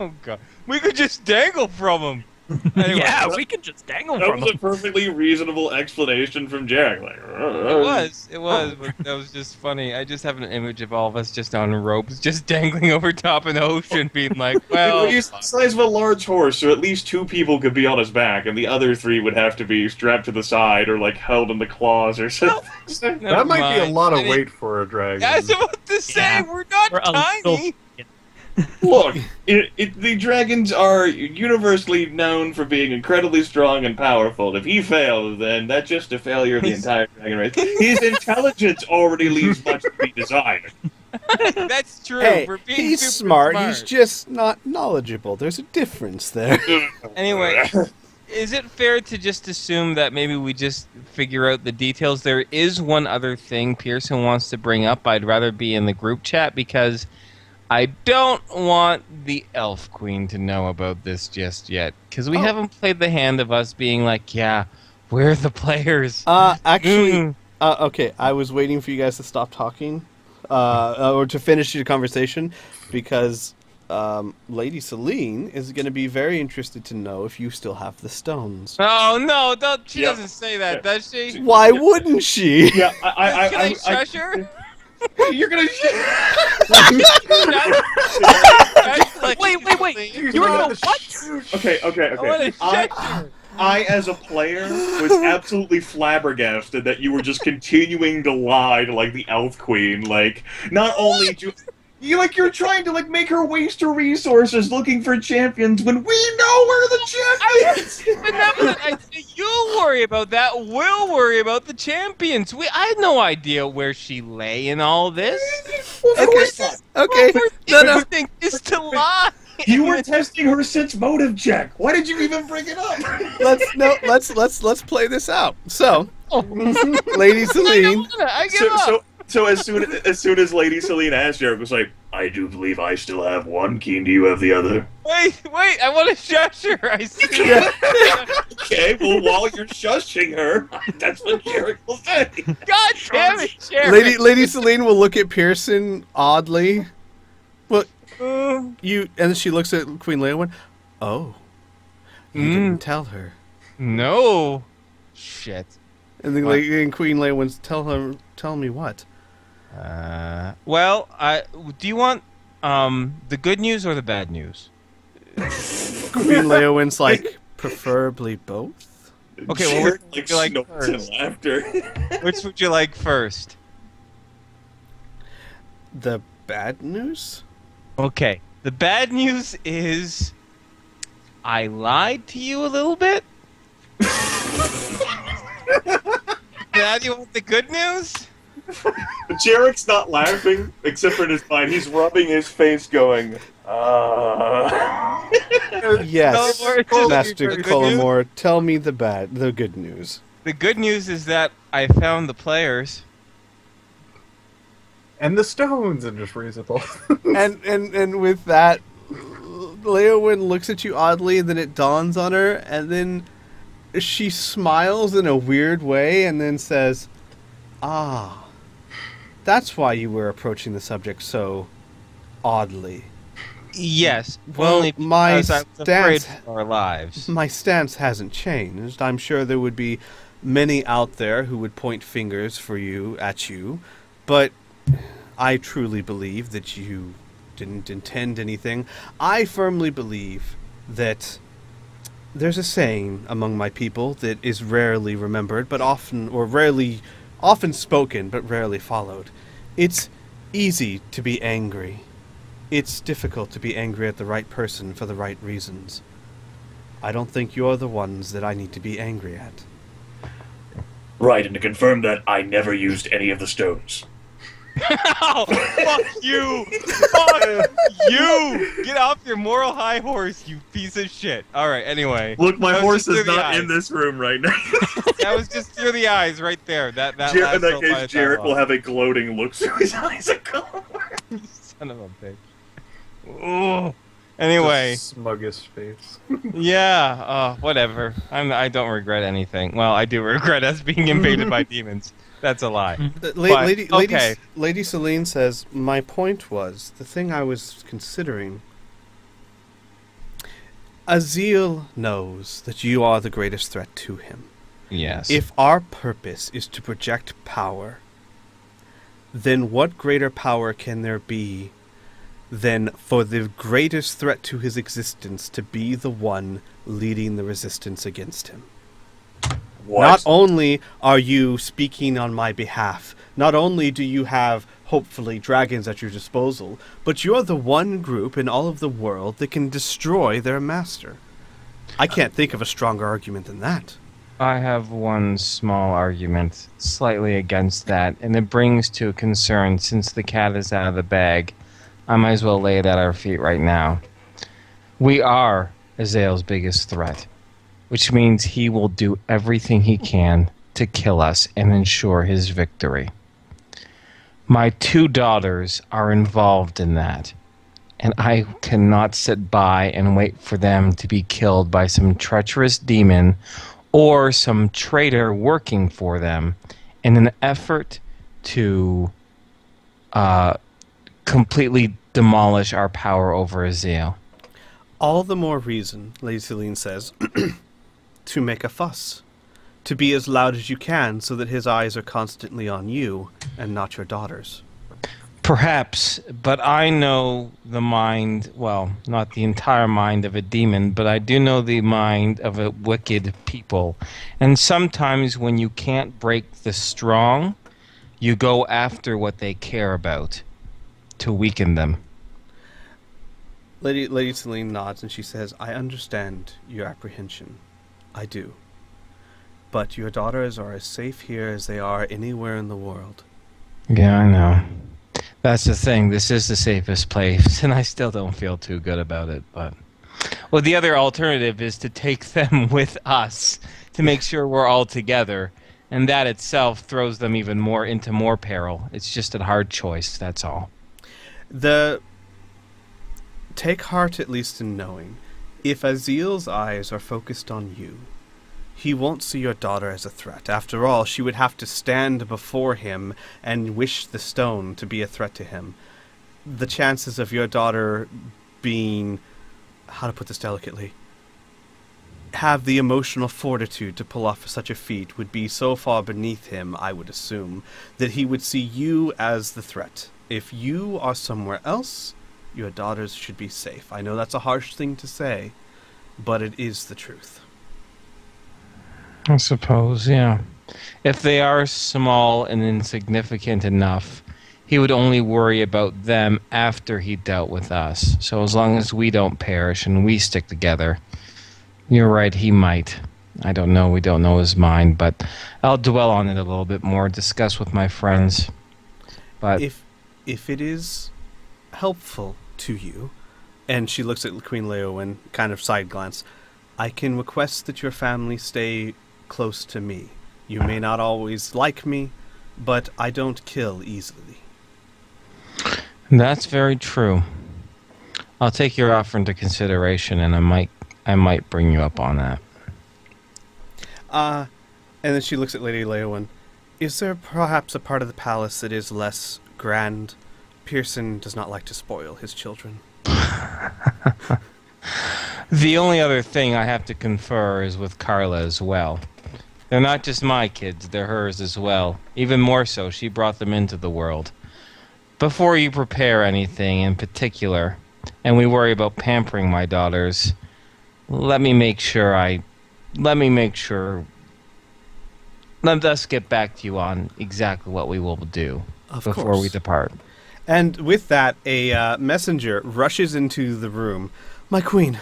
Oh god. We could just dangle from him. Anyway, yeah, we can just dangle That from was a perfectly reasonable explanation from Jack. Like, uh, uh, It was. It uh. was. But that was just funny. I just have an image of all of us just on ropes, just dangling over top of an ocean, being like, well. He's the size of a large horse, so at least two people could be on his back, and the other three would have to be strapped to the side or like held in the claws or something. never that might be a lot of I weight for a dragon. I was about to say, Yeah. we're not We're a tiny. Little- Look, it, it, the dragons are universally known for being incredibly strong and powerful. If he fails, then that's just a failure of the entire dragon race. His intelligence already leaves much to be desired. That's true. Hey, We're being he's super smart. He's just not knowledgeable. There's a difference there. Anyway, is it fair to just assume that maybe we just figure out the details? There is one other thing Pearson wants to bring up. I'd rather be in the group chat because I don't want the Elf Queen to know about this just yet. Because we Oh. haven't played the hand of us being like, yeah, we're the players. Uh, actually, Mm. uh, okay. I was waiting for you guys to stop talking, uh, or to finish your conversation, because um, Lady Celine is going to be very interested to know if you still have the stones. Oh no! Don't, she Yeah. doesn't say that, Yeah. does she? Why wouldn't she? Yeah, I, I, I, Can I, I, I, shush her? You're gonna. Shit. Wait, wait, wait. You were gonna what? okay, okay, okay. to I, shush. I, as a player, was absolutely flabbergasted that you were just continuing to lie to like the Elf Queen. Like, not only do you like you're trying to like make her waste her resources looking for champions when we know we're the champions. But that was- I, you worry about that. We'll worry about the champions. We, I had no idea where she lay in all this. Of course not. Okay. Our No, no. instinct is to lie. You were testing her sense motive, Jack. Why did you even bring it up? Let's no. Let's let's let's play this out. So, Oh. Lady I Celine. don't. I give so, up. so, so as soon as soon as Lady Celine asked, Jarek was like, "I do believe I still have one. Keen, do you have the other?" Wait, wait. I want to shush her. I see. Okay, well, while you're shushing her, that's what Jarek will say. God damn it, Sharon. Lady Lady Celine will look at Pearson oddly. Well, Uh, you and then she looks at Queen Leowyn. Oh, you Mm. didn't tell her. no. Shit. And then What? like, and Queen Leowyn's tell her tell me what. Uh, well, I do you want um the good news or the bad news? Queen Leowyn's like preferably both. Okay, well, Jared, what like would you like first? laughter. Which would you like first? The bad news? Okay. The bad news is I lied to you a little bit. now you want the good news? Jarek's not laughing, except for in his mind. He's rubbing his face, going, "Uh." Yes, No, Master the Colmore, tell me the bad, the good news. The good news is that I found the players. and the stones are just reasonable. and and and with that, Leowyn looks at you oddly, and then it dawns on her, and then she smiles in a weird way, and then says, "Ah, that's why you were approaching the subject so oddly." Yes. Well, my because I was afraid stance- our lives. My stance hasn't changed. I'm sure there would be many out there who would point fingers for you at you, but I truly believe that you didn't intend anything. I firmly believe that there's a saying among my people that is rarely remembered, but often or rarely often spoken but rarely followed. It's easy to be angry. It's difficult to be angry at the right person for the right reasons. I don't think you're the ones that I need to be angry at. Right, and to confirm that, I never used any of the stones. Oh, fuck you! Fuck you! Get off your moral high horse, you piece of shit. All right. Anyway, Look, my horse is through the not in this room right now. that was just through the eyes, right there. That that Jer- last in that case, part Jarek will have a gloating look through his eyes. Like, Son of a bitch. Oh. Anyway, Just smuggest face. yeah. Uh, whatever. I'm. I don't regret anything. Well, I do regret us being invaded by demons. That's a lie. Mm-hmm. La- But, lady, lady, okay. lady Celine says, My point was the thing I was considering. Azil knows that you are the greatest threat to him. Yes. If our purpose is to project power, then what greater power can there be than for the greatest threat to his existence to be the one leading the resistance against him? What? Not only are you speaking on my behalf, not only do you have, hopefully, dragons at your disposal, but you're the one group in all of the world that can destroy their master. I can't think of a stronger argument than that. I have one small argument slightly against that, and it brings to a concern since the cat is out of the bag. I might as well lay it at our feet right now. We are Azale's biggest threat, which means he will do everything he can to kill us and ensure his victory. My two daughters are involved in that, and I cannot sit by and wait for them to be killed by some treacherous demon or some traitor working for them in an effort to uh, completely demolish our power over Azale. All the more reason, Lady Celine says, to make a fuss. To be as loud as you can so that his eyes are constantly on you and not your daughters. Perhaps, but I know the mind, well, not the entire mind of a demon, but I do know the mind of a wicked people. And sometimes when you can't break the strong, you go after what they care about to weaken them. Lady Lady Celine nods and she says, I understand your apprehension. I do. But your daughters are as safe here as they are anywhere in the world. Yeah, I know. That's the thing. This is the safest place, and I still don't feel too good about it. But well, the other alternative is to take them with us to make sure we're all together, and that itself throws them even more into more peril. It's just a hard choice. That's all. The take heart at least in knowing if Azil's eyes are focused on you, he won't see your daughter as a threat. After all, she would have to stand before him and wish the stone to be a threat to him. The chances of your daughter being how to put this delicately have the emotional fortitude to pull off such a feat would be so far beneath him, I would assume, that he would see you as the threat. If you are somewhere else, your daughters should be safe. I know that's a harsh thing to say, but it is the truth. I suppose, yeah. If they are small and insignificant enough, he would only worry about them after he dealt with us. So as long as we don't perish and we stick together, you're right, he might. I don't know, we don't know his mind, but I'll dwell on it a little bit more, discuss with my friends. But if if it is helpful to you, and she looks at Queen Leo and kind of side glance, I can request that your family stay close to me. You may not always like me, but I don't kill easily. that's very true. I'll take your offer into consideration and I might I might bring you up on that. Uh, and then she looks at Lady Leowyn. Is there perhaps a part of the palace that is less grand? Pearson does not like to spoil his children. The only other thing I have to confer is with Carla as well. They're not just my kids, they're hers as well. Even more so, she brought them into the world. Before you prepare anything in particular, and we worry about pampering my daughters, let me make sure I. Let me make sure. Let us get back to you on exactly what we will do Of before course. we depart. And with that, a uh, messenger rushes into the room. My queen,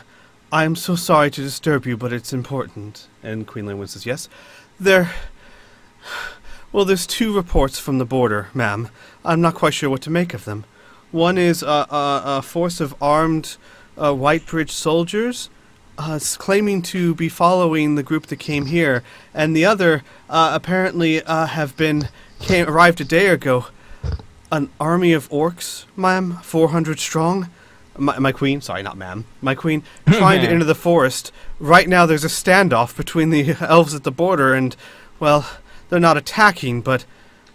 I am so sorry to disturb you, but it's important. And Queen Leowyn says, Yes. There. Well, there's two reports from the border, ma'am. I'm not quite sure what to make of them. One is a, a force of armed uh, Whitebridge soldiers uh, claiming to be following the group that came here, and the other uh, apparently uh, have been came arrived a day ago. An army of orcs, ma'am, 400 strong. My, my queen, sorry, not ma'am. My queen, trying to enter the forest. Right now, there's a standoff between the elves at the border, and, well, they're not attacking, but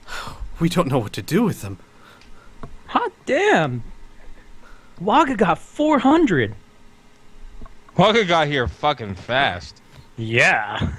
we don't know what to do with them. Hot damn! Waga got 400. Waka got here fucking fast. Yeah.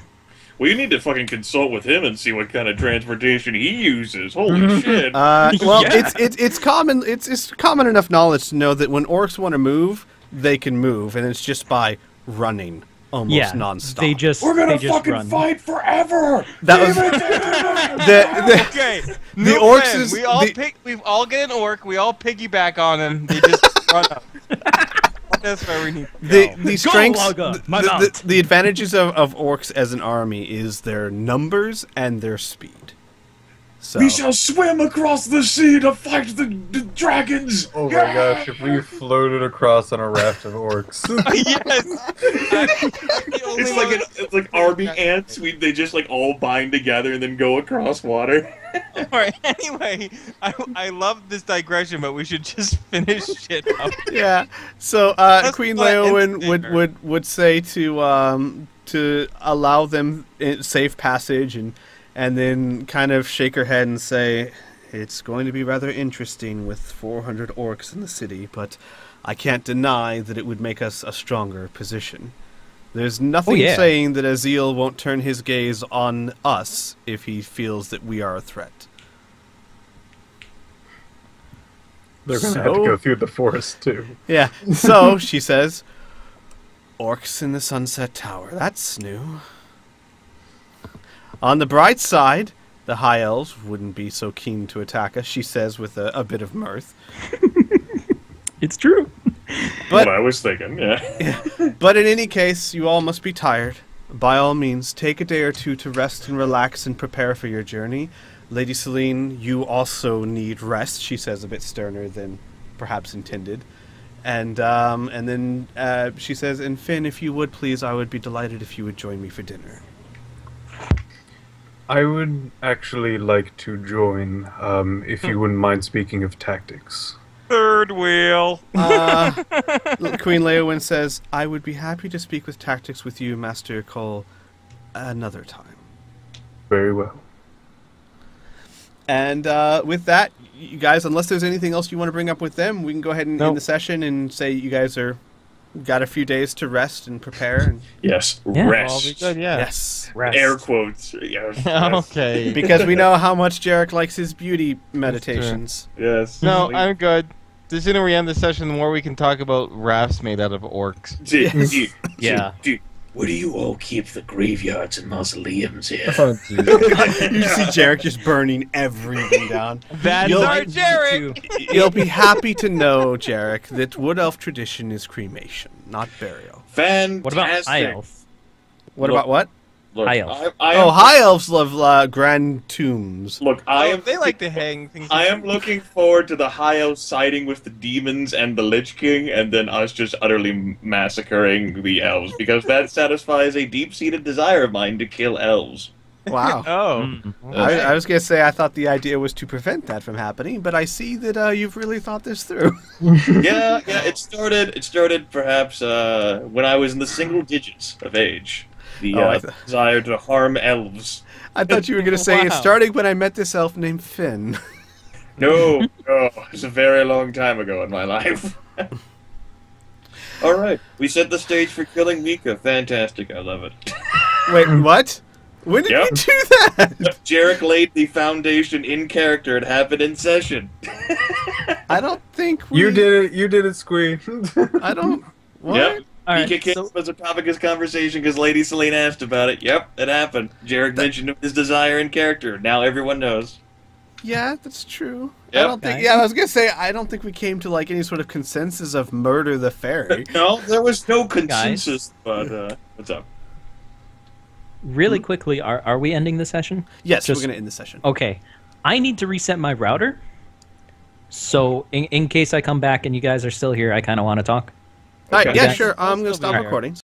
We need to fucking consult with him and see what kind of transportation he uses. Holy shit! Uh, well, Yeah. it's it's it's common it's it's common enough knowledge to know that when orcs want to move, they can move, and it's just by running almost yeah. nonstop. They just We're gonna they just fucking run. fight forever. That was- Damn it, damn it. the, the, Okay, The new orcs is- we all the- pick. We all get an orc. We all piggyback on him. They just run up. That's where we need to the, go. the strengths, Wagga, the, the, the, the advantages of, of orcs as an army is their numbers and their speed. So We shall swim across the sea to fight the, the dragons. Oh my gosh, if we floated across on a raft of orcs. yes. It's like an, it's like army ants. We they just like all bind together and then go across water. Alright, anyway, I, I love this digression, but we should just finish shit up. yeah. So uh, Queen ends would, would would say to um to allow them safe passage and and then kind of shake her head and say it's going to be rather interesting with 400 orcs in the city, but I can't deny that it would make us a stronger position. There's oh, nothing yeah. saying that Azil won't turn his gaze on us if he feels that we are a threat. They're gonna have to go through the forest too. Yeah. So she says, "Orcs in the Sunset Tower. That's new." On the bright side, the High Elves wouldn't be so keen to attack us. She says with a, a bit of mirth. It's true. But- what I was thinking, yeah. But in any case, you all must be tired. By all means, take a day or two to rest and relax and prepare for your journey. Lady Celine, you also need rest. She says a bit sterner than perhaps intended. And um, and then uh, she says, "And Finn, if you would please, I would be delighted if you would join me for dinner." I would actually like to join, um, if you wouldn't mind speaking of tactics. Third wheel. Uh, Queen Leowyn says, "I would be happy to speak with tactics with you, Master Cole, another time." Very well. And uh, with that, you guys, unless there's anything else you want to bring up with them, we can go ahead and end the session and say you guys are got a few days to rest and prepare. And, Yes, Yeah. All be rest. good, yeah. yes, Air quotes. Yes. yes. okay. because we know how much Jarek likes his beauty meditations. Yes. No, I'm good. The sooner we end the session, the more we can talk about rafts made out of orcs. Dude, Yes. dude, Yeah. Dude, where do you all keep the graveyards and mausoleums here? Oh, you see Jarek just burning everything down. That's You'll- our Jarek. You'll be happy to know, Jarek, that Wood Elf tradition is cremation, not burial. Fantastic. What about High Elf? What Look, about what? Look, High Elf. I, I am, Oh, high elves love uh, grand tombs. Look, I Oh, am. they like to hang things. I am looking forward to the High Elves siding with the demons and the Lich King, and then us just utterly massacring the elves because that satisfies a deep-seated desire of mine to kill elves. Wow. Oh. Mm. I, I was gonna say I thought the idea was to prevent that from happening, but I see that uh, you've really thought this through. yeah, yeah. It started. It started perhaps uh, when I was in the single digits of age. The Oh, uh, th- desire to harm elves. I thought you were gonna say Wow. starting when I met this elf named Finn. No, no, it's a very long time ago in my life. All right, we set the stage for killing Mika. Fantastic, I love it. Wait, what? When did Yep. we do that? Jarek laid the foundation in character. It happened in session. I don't think we. You did it. You did it, Squee. I don't. What? Yep. All right, Mika came so- was a topic of conversation because Lady Celine asked about it. Yep, it happened. Jarek mentioned his desire and character. Now everyone knows. Yeah, that's true. I don't think. Yeah, I was gonna say I don't think we came to like any sort of consensus of murder the fairy. No, there was no consensus. But uh, what's up? Really quickly, are are we ending the session? yes, Just- we're gonna end the session. Okay, I need to reset my router. So in in case I come back and you guys are still here, I kind of want to talk. All right, okay. yeah, sure. I'm gonna stop recording.